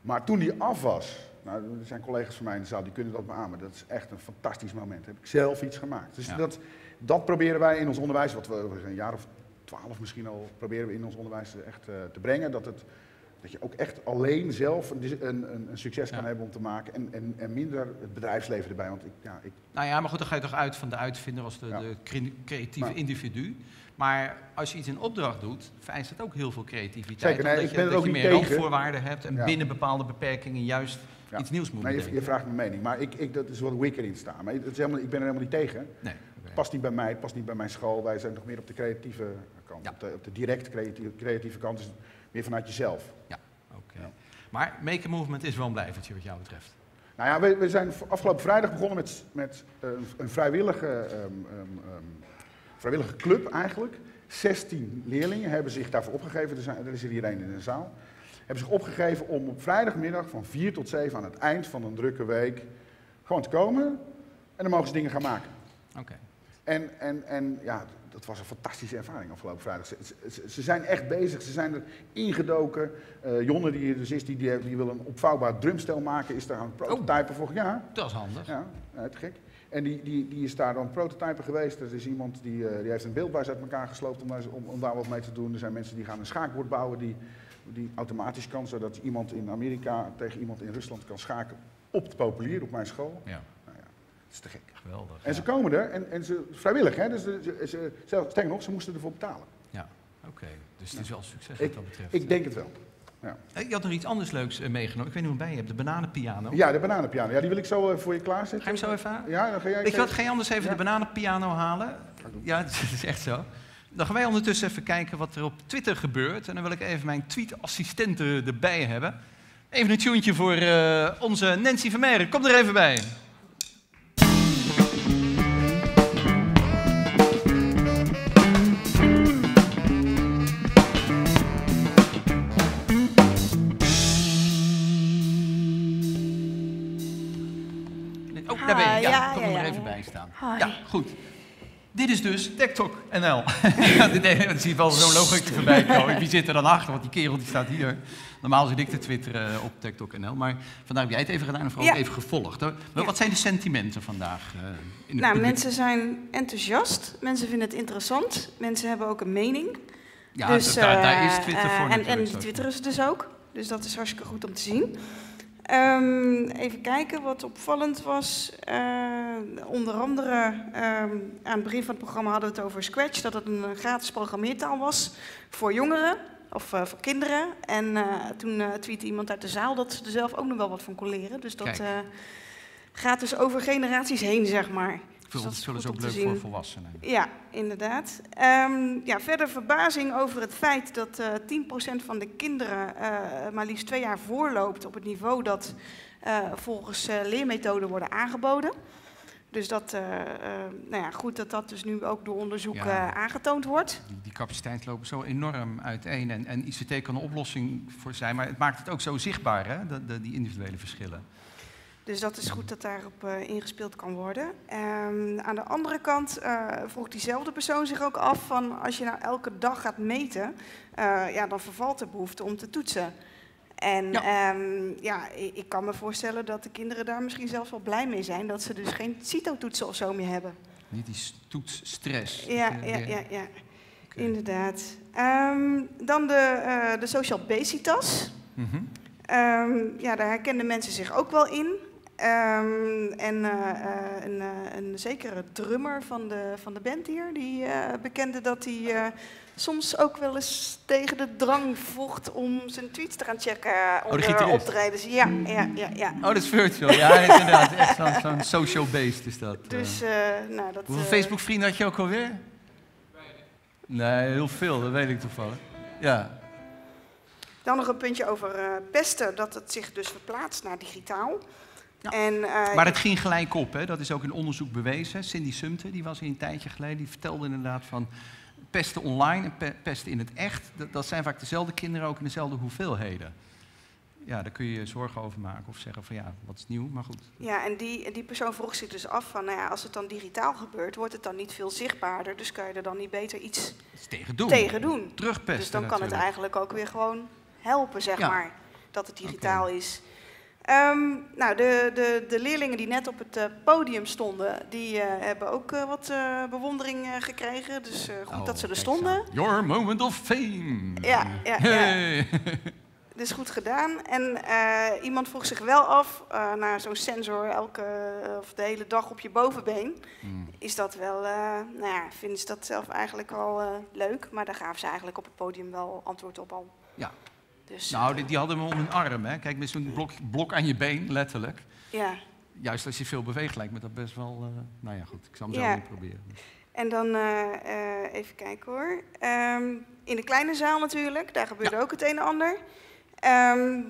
Maar toen die af was, nou, er zijn collega's van mij in de zaal die kunnen dat beamen. Dat is echt een fantastisch moment. Heb ik zelf iets gemaakt. Dus Ja. dat, dat proberen wij in ons onderwijs, wat we over een jaar of twaalf misschien al proberen we in ons onderwijs echt eh, te brengen. Dat, het, dat je ook echt alleen zelf een, een, een, succes kan hebben om te maken. En, en, en minder het bedrijfsleven erbij. Want ik, ja, ik, Nou ja, maar goed, dan ga je toch uit van de uitvinder als de, Ja. de cre- creatieve Maar- individu. Maar als je iets in opdracht doet, vereist het ook heel veel creativiteit. Zeker, nee, omdat ik je, ben dat ook je meer tegen. randvoorwaarden hebt en binnen bepaalde beperkingen juist Ja. iets nieuws moet nee, je, je vraagt mijn mening. Maar ik, ik, dat is wat ik erin sta. Maar het is helemaal, ik ben er helemaal niet tegen. Nee, Het past niet bij mij, het past niet bij mijn school. Wij zijn nog meer op de creatieve kant. Ja. Op, de, op de direct creatieve, creatieve kant is het meer vanuit jezelf. Ja, oké. Maar Make a Movement is wel een blijvertje wat jou betreft. Nou ja, we, we zijn afgelopen vrijdag begonnen met, met eh, een vrijwillige, ehm, ehm, ehm, vrijwillige club eigenlijk. 16 leerlingen hebben zich daarvoor opgegeven. Er, zijn, er is er hier één in de zaal. Hebben zich opgegeven om op vrijdagmiddag van 4 tot 7 aan het eind van een drukke week gewoon te komen. En dan mogen ze dingen gaan maken. Oké. En, en, en ja, dat was een fantastische ervaring afgelopen vrijdag. Ze, ze, ze zijn echt bezig, ze zijn er ingedoken. Eh, Jonne, die hier dus is, die, die, die wil een opvouwbaar drumstel maken, is daar aan het prototypen voor. Ja, Dat is handig. ja, ja, te gek. En die, die, die is daar dan prototyper geweest. Er is iemand die, eh, die heeft een beeldbuis uit elkaar gesloopt om daar, om, om daar wat mee te doen. Er zijn mensen die gaan een schaakbord bouwen die, die automatisch kan, zodat iemand in Amerika tegen iemand in Rusland kan schaken op het populier, op mijn school. Ja. Nou ja, dat is te gek. Geweldig. En ze komen er en, en ze vrijwillig, hè? Dus ze, ze, ze, sterker nog, ze moesten ervoor betalen. Ja, oké. Dus het is wel succes Ik, wat dat betreft. ik denk het wel. Ja. Eh, Je had nog iets anders leuks eh, meegenomen. Ik weet niet hoe bij je hebt. De bananenpiano. Ja, de bananenpiano. Ja, die wil ik zo eh, voor je klaarzetten. Ga je hem zo even aan? Ja, dan ga jij... Wat, ga anders even Ja. de bananenpiano halen? Ja, het is echt zo. Dan gaan wij ondertussen even kijken wat er op Twitter gebeurt. En dan wil ik even mijn tweetassistenten erbij hebben. Even een tuentje voor eh, onze Nancy Vermeijeren. Kom er even bij. Oh, daar ben je. Ja, kom er maar even bij staan. Ja, goed. Dit is dus TikTok NL. dan zie je wel zo'n logootje voorbij komen. Wie zit er dan achter? Want die kerel die staat hier. Normaal zit ik te twitteren eh, op TikTok NL. Maar vandaag heb jij het even gedaan en vooral Ja. even gevolgd. Wat zijn de sentimenten vandaag? eh, in Nou, mensen zijn enthousiast, mensen vinden het interessant, mensen hebben ook een mening. Ja, dus, da- daar- daar eh, is Twitter voor eh, en, en die twitteren ze dus ook, dus dat is hartstikke goed om te zien. Ehm, even kijken wat opvallend was. Eh, onder andere ehm, aan het begin van het programma hadden we het over Scratch, dat het een gratis programmeertaal was voor jongeren of eh, voor kinderen. En eh, toen tweette iemand uit de zaal dat ze er zelf ook nog wel wat van kon leren. Dus dat gaat dus over generaties heen, zeg maar. Dus Veel, dat is ook leuk voor volwassenen. Ja, inderdaad. Ehm, ja, verder verbazing over het feit dat eh 10% van de kinderen eh, maar liefst twee jaar voorloopt op het niveau dat eh, volgens leermethoden worden aangeboden. Dus dat, nou ja, goed dat dat dus nu ook door onderzoek Ja. aangetoond wordt. Die, die capaciteit lopen zo enorm uiteen. En, en ICT kan een oplossing voor zijn. Maar het maakt het ook zo zichtbaar, hè? de- de- die individuele verschillen. Dus dat is goed dat daarop eh, ingespeeld kan worden. Ehm, aan de andere kant eh, vroeg diezelfde persoon zich ook af van als je nou elke dag gaat meten, eh, ja, dan vervalt de behoefte om te toetsen. En ja. ja, ik, ik kan me voorstellen dat de kinderen daar misschien zelfs wel blij mee zijn dat ze dus geen CITO-toetsen of zo meer hebben. Niet die toetsstress. Ja, ja, ja, ja. inderdaad. Ehm, dan de, eh, de social basitas. Mhm. Ehm, ja, daar herkenden mensen zich ook wel in. Ehm, en eh, eh, een, eh, een zekere drummer van de, van de band hier, die bekende dat hij soms ook wel eens tegen de drang vocht om zijn tweets te gaan checken Oh, de onder gitarist. optredens. Ja, ja, ja, ja. Oh, dat is virtual. Ja, inderdaad. Echt zo'n zo'n social-based is dat. Dus, nou, dat... Hoeveel Facebook-vrienden had je ook alweer? Nee, heel veel. Dat weet ik toevallig. Ja. Dan nog een puntje over pesten, dat het zich dus verplaatst naar digitaal. En, eh, Maar het ging gelijk op, hè? dat is ook in onderzoek bewezen. Cindy Sumter, die was hier een tijdje geleden, die vertelde inderdaad van pesten online en pe- pesten in het echt. Dat, dat zijn vaak dezelfde kinderen ook in dezelfde hoeveelheden. Ja, daar kun je je zorgen over maken of zeggen van ja, wat is nieuw, maar goed. Ja, en die, die persoon vroeg zich dus af van, nou ja, als het dan digitaal gebeurt, wordt het dan niet veel zichtbaarder? Dus kan je er dan niet beter iets tegen doen. Tegen doen. Terugpesten Dus dan kan het eigenlijk ook weer gewoon helpen, zeg Ja. maar, dat het digitaal is. Ehm, nou, de, de, de leerlingen die net op het eh, podium stonden, die eh, hebben ook eh, wat bewondering gekregen. Dus goed dat ze er stonden. Your moment of fame. Ja, ja, ja. Hey. Dus goed gedaan. En iemand vroeg zich wel af, naar zo'n sensor elke of de hele dag op je bovenbeen, Hmm. is dat wel, nou ja, vinden ze dat zelf eigenlijk wel leuk, maar daar gaven ze eigenlijk op het podium wel antwoord op al. Ja. Dus, nou, die, die hadden we om hun arm. Hè. Kijk, met zo'n blok, blok aan je been, letterlijk. Ja. Juist als je veel beweegt, lijkt me dat best wel... eh, nou ja, goed, ik zal hem Ja. zo niet proberen. En dan eh, eh, even kijken hoor. Ehm, in de kleine zaal natuurlijk, daar gebeurde ook het een en ander. Ehm,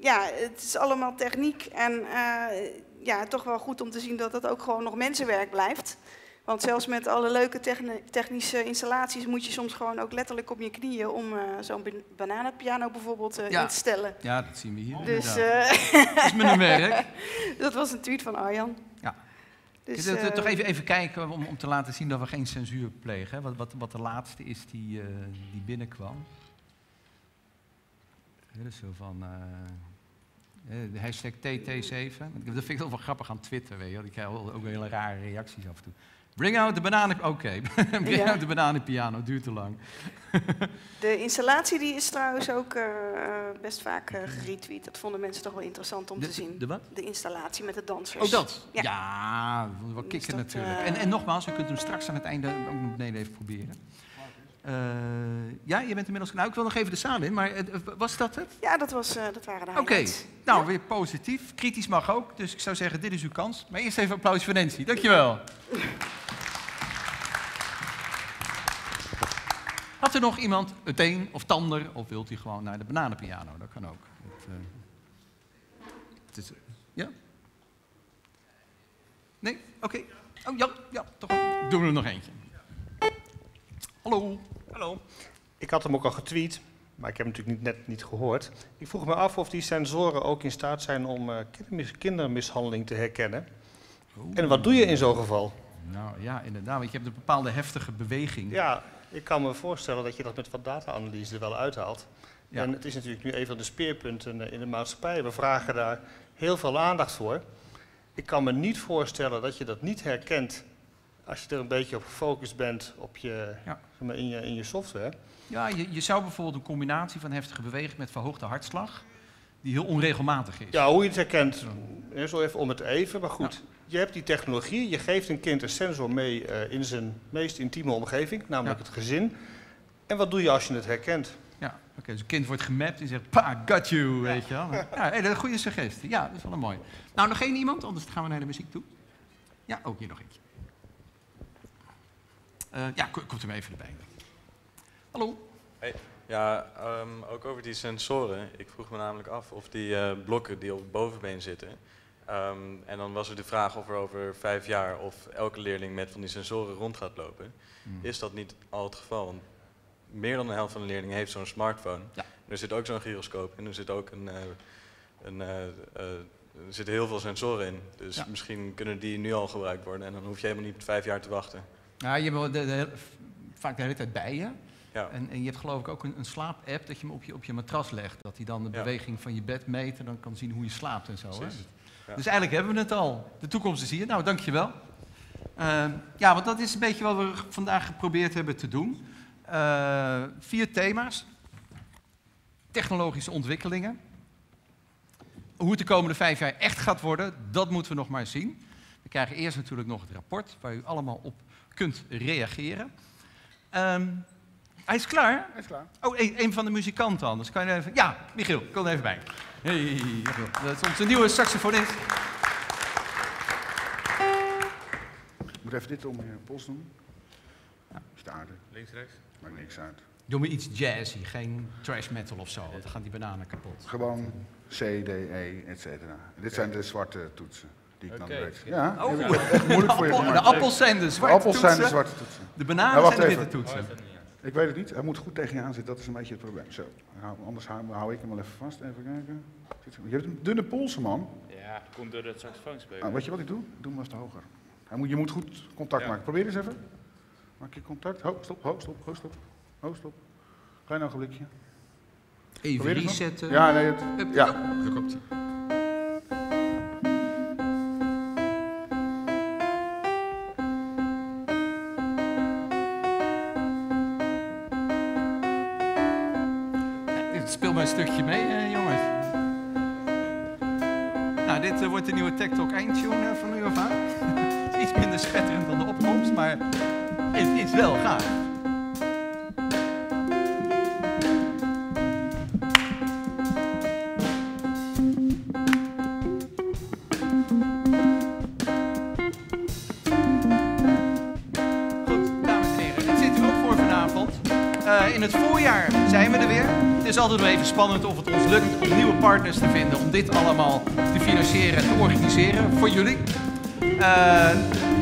ja, het is allemaal techniek en eh, ja, toch wel goed om te zien dat dat ook gewoon nog mensenwerk blijft. Want zelfs met alle leuke techni- technische installaties moet je soms gewoon ook letterlijk op je knieën om eh, zo'n ban- bananenpiano bijvoorbeeld eh, Ja. in te stellen. Ja, dat zien we hier Dus, eh, Dat is mijn werk. dat was een tweet van Arjan. Ja. Dus, toch even, even kijken om, om te laten zien dat we geen censuur plegen. Hè? Wat, wat, wat de laatste is die, die binnenkwam. Dat is zo van... de hashtag TT7. Dat vind ik wel grappig aan Twitter, weet je. Ik krijg ook ook hele rare reacties af en toe. Bring out de bananen... Oké, bring Ja. out de bananenpiano. Duurt te lang. De installatie die is trouwens ook eh, eh, best vaak eh geretweet. Dat vonden mensen toch wel interessant om De- te zien. de wat? De installatie met de dansers. Oh, dat? Ja. Ja, wel kicken dat, natuurlijk. En, en nogmaals, u kunt hem straks aan het einde ook nog beneden even proberen. Eh, ja, je bent inmiddels... Nou, ik wil nog even de zaal in, maar eh, was dat het? Ja, dat, was, eh, dat waren de Oké, nou weer positief. Kritisch mag ook, dus ik zou zeggen, dit is uw kans. Maar eerst even applaus voor Nancy. Dankjewel. Had er nog iemand het een of het ander, of wilt u gewoon naar de bananenpiano? Dat kan ook. Het, het is, ja? Nee? Oké. Oh ja, ja, toch. Doen we er nog eentje. Hallo. Hallo. Ik had hem ook al getweet, maar ik heb hem natuurlijk niet, net niet gehoord. Ik vroeg me af of die sensoren ook in staat zijn om eh, kindermis- kindermishandeling te herkennen. En wat doe je in zo'n geval? Nou ja, inderdaad, want je hebt een bepaalde heftige beweging. Ja, ik kan me voorstellen dat je dat met wat data-analyse er wel uithaalt. Ja. En het is natuurlijk nu een van de speerpunten eh, in de maatschappij. We vragen daar heel veel aandacht voor. Ik kan me niet voorstellen dat je dat niet herkent als je er een beetje op gefocust bent op je, zeg maar, in, je, in je software. Ja, je, je zou bijvoorbeeld een combinatie van heftige beweging met verhoogde hartslag, die heel onregelmatig is. Ja, hoe je het herkent, zo even om het even. Maar goed, je hebt die technologie, je geeft een kind een sensor mee eh, in zijn meest intieme omgeving, namelijk het gezin. En wat doe je als je het herkent? Ja, oké, dus een kind wordt gemapt en zegt, pa, got you, weet je wel. Ja, hey, dat is een goede suggestie. Ja, dat is wel een mooi. Nou, nog één iemand, anders gaan we naar de muziek toe. Ja, ook hier nog eentje. Eh, ja, ko- komt maar even erbij. Hallo. Hey. Ja, ehm, ook over die sensoren. Ik vroeg me namelijk af of die eh, blokken die op het bovenbeen zitten. ehm, en dan was er de vraag of er over vijf jaar of elke leerling met van die sensoren rond gaat lopen. Hmm. Is dat niet al het geval? Want meer dan de helft van de leerlingen heeft zo'n smartphone. Er zit ook zo'n gyroscoop in. Er zit ook een, eh, een er zitten heel veel sensoren in. Dus Ja. misschien kunnen die nu al gebruikt worden. En dan hoef je helemaal niet vijf jaar te wachten. Ja, je hebt de, de, vaak de hele tijd bij je. Ja. En, en je hebt geloof ik ook een, een slaap-app dat je hem op je, op je matras legt. Dat hij dan de Ja. beweging van je bed meet en dan kan zien hoe je slaapt en zo. Hè? Ja. Dus eigenlijk hebben we het al. De toekomst is hier. Nou, dankjewel. Ehm ja, want dat is een beetje wat we vandaag geprobeerd hebben te doen. Eh, vier thema's. Technologische ontwikkelingen. Hoe het de komende vijf jaar echt gaat worden, dat moeten we nog maar zien. We krijgen eerst natuurlijk nog het rapport waar u allemaal op kunt reageren. Ehm, hij is klaar? Hij is klaar. Oh, een, een van de muzikanten anders. Kan je even... Ja, Michiel, kom er even bij. Hey, Michiel. Dat is onze nieuwe saxofonist. Ik moet even dit om je pols doen. Starten. Links, rechts. Maakt niks uit. Doe me iets jazzy, geen trash metal of zo, want dan gaan die bananen kapot. Gewoon C, D, E, et cetera. Dit zijn de zwarte toetsen. Die ik Oké. dan weet. Ja, Oh, die heb ik echt moeilijk voor je de appel- gemaakt. de appels zijn de zwarte appels zijn de toetsen. zwarte toetsen. De bananen Nou, zijn de witte toetsen. Oh, Ik weet het niet. Hij moet goed tegen je aan zitten. Dat is een beetje het probleem. Zo. Hou- Anders hou, hou ik hem wel even vast. Even kijken. Je hebt een dunne polsen, man. Ja, komt door het saxofoonspeler. Nou, weet je wat ik doe? Doe hem wat hoger. Hij moet, je moet goed contact Ja. maken. Probeer eens even. Maak je contact. Ho, stop, ho, stop, ho, stop. Ho, stop. Klein ogenblikje. Even resetten. Ja, nee. Het, ja. Daar komt hij. Stukje mee, eh, jongens. Nou, dit eh, wordt de nieuwe TikTok eindtune eh, van nu af aan. Iets minder schetterend dan de opkomst, maar het is wel gaaf. Het is altijd wel even spannend of het ons lukt om nieuwe partners te vinden om dit allemaal te financieren en te organiseren voor jullie. Eh,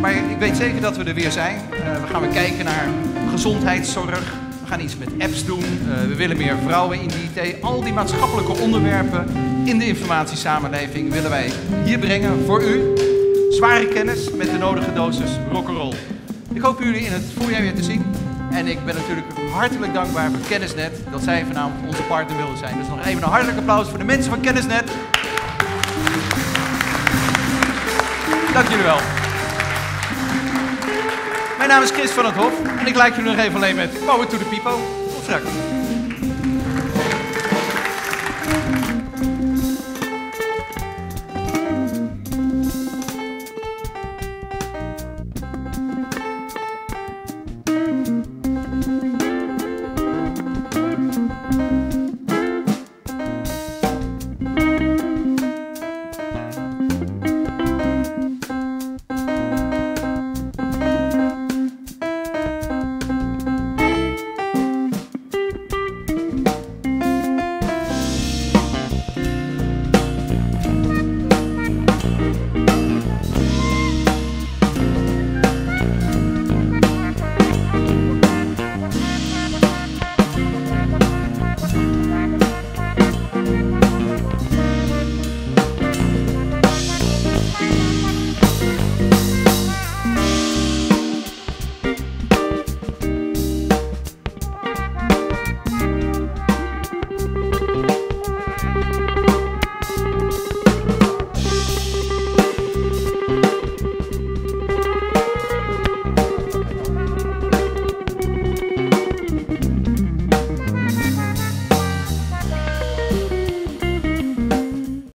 maar ik weet zeker dat we er weer zijn. Eh, we gaan weer kijken naar gezondheidszorg. We gaan iets met apps doen. Eh, we willen meer vrouwen in de IT. Al die maatschappelijke onderwerpen in de informatiesamenleving willen wij hier brengen voor u. Zware kennis met de nodige dosis rock'n'roll. Ik hoop jullie in het voorjaar weer te zien. En ik ben natuurlijk hartelijk dankbaar voor Kennisnet dat zij vanavond onze partner wilden zijn. Dus nog even een hartelijk applaus voor de mensen van Kennisnet. Dank jullie wel. Mijn naam is Chris van het Hof en ik laat jullie nog even alleen met Power to the People. Tot straks.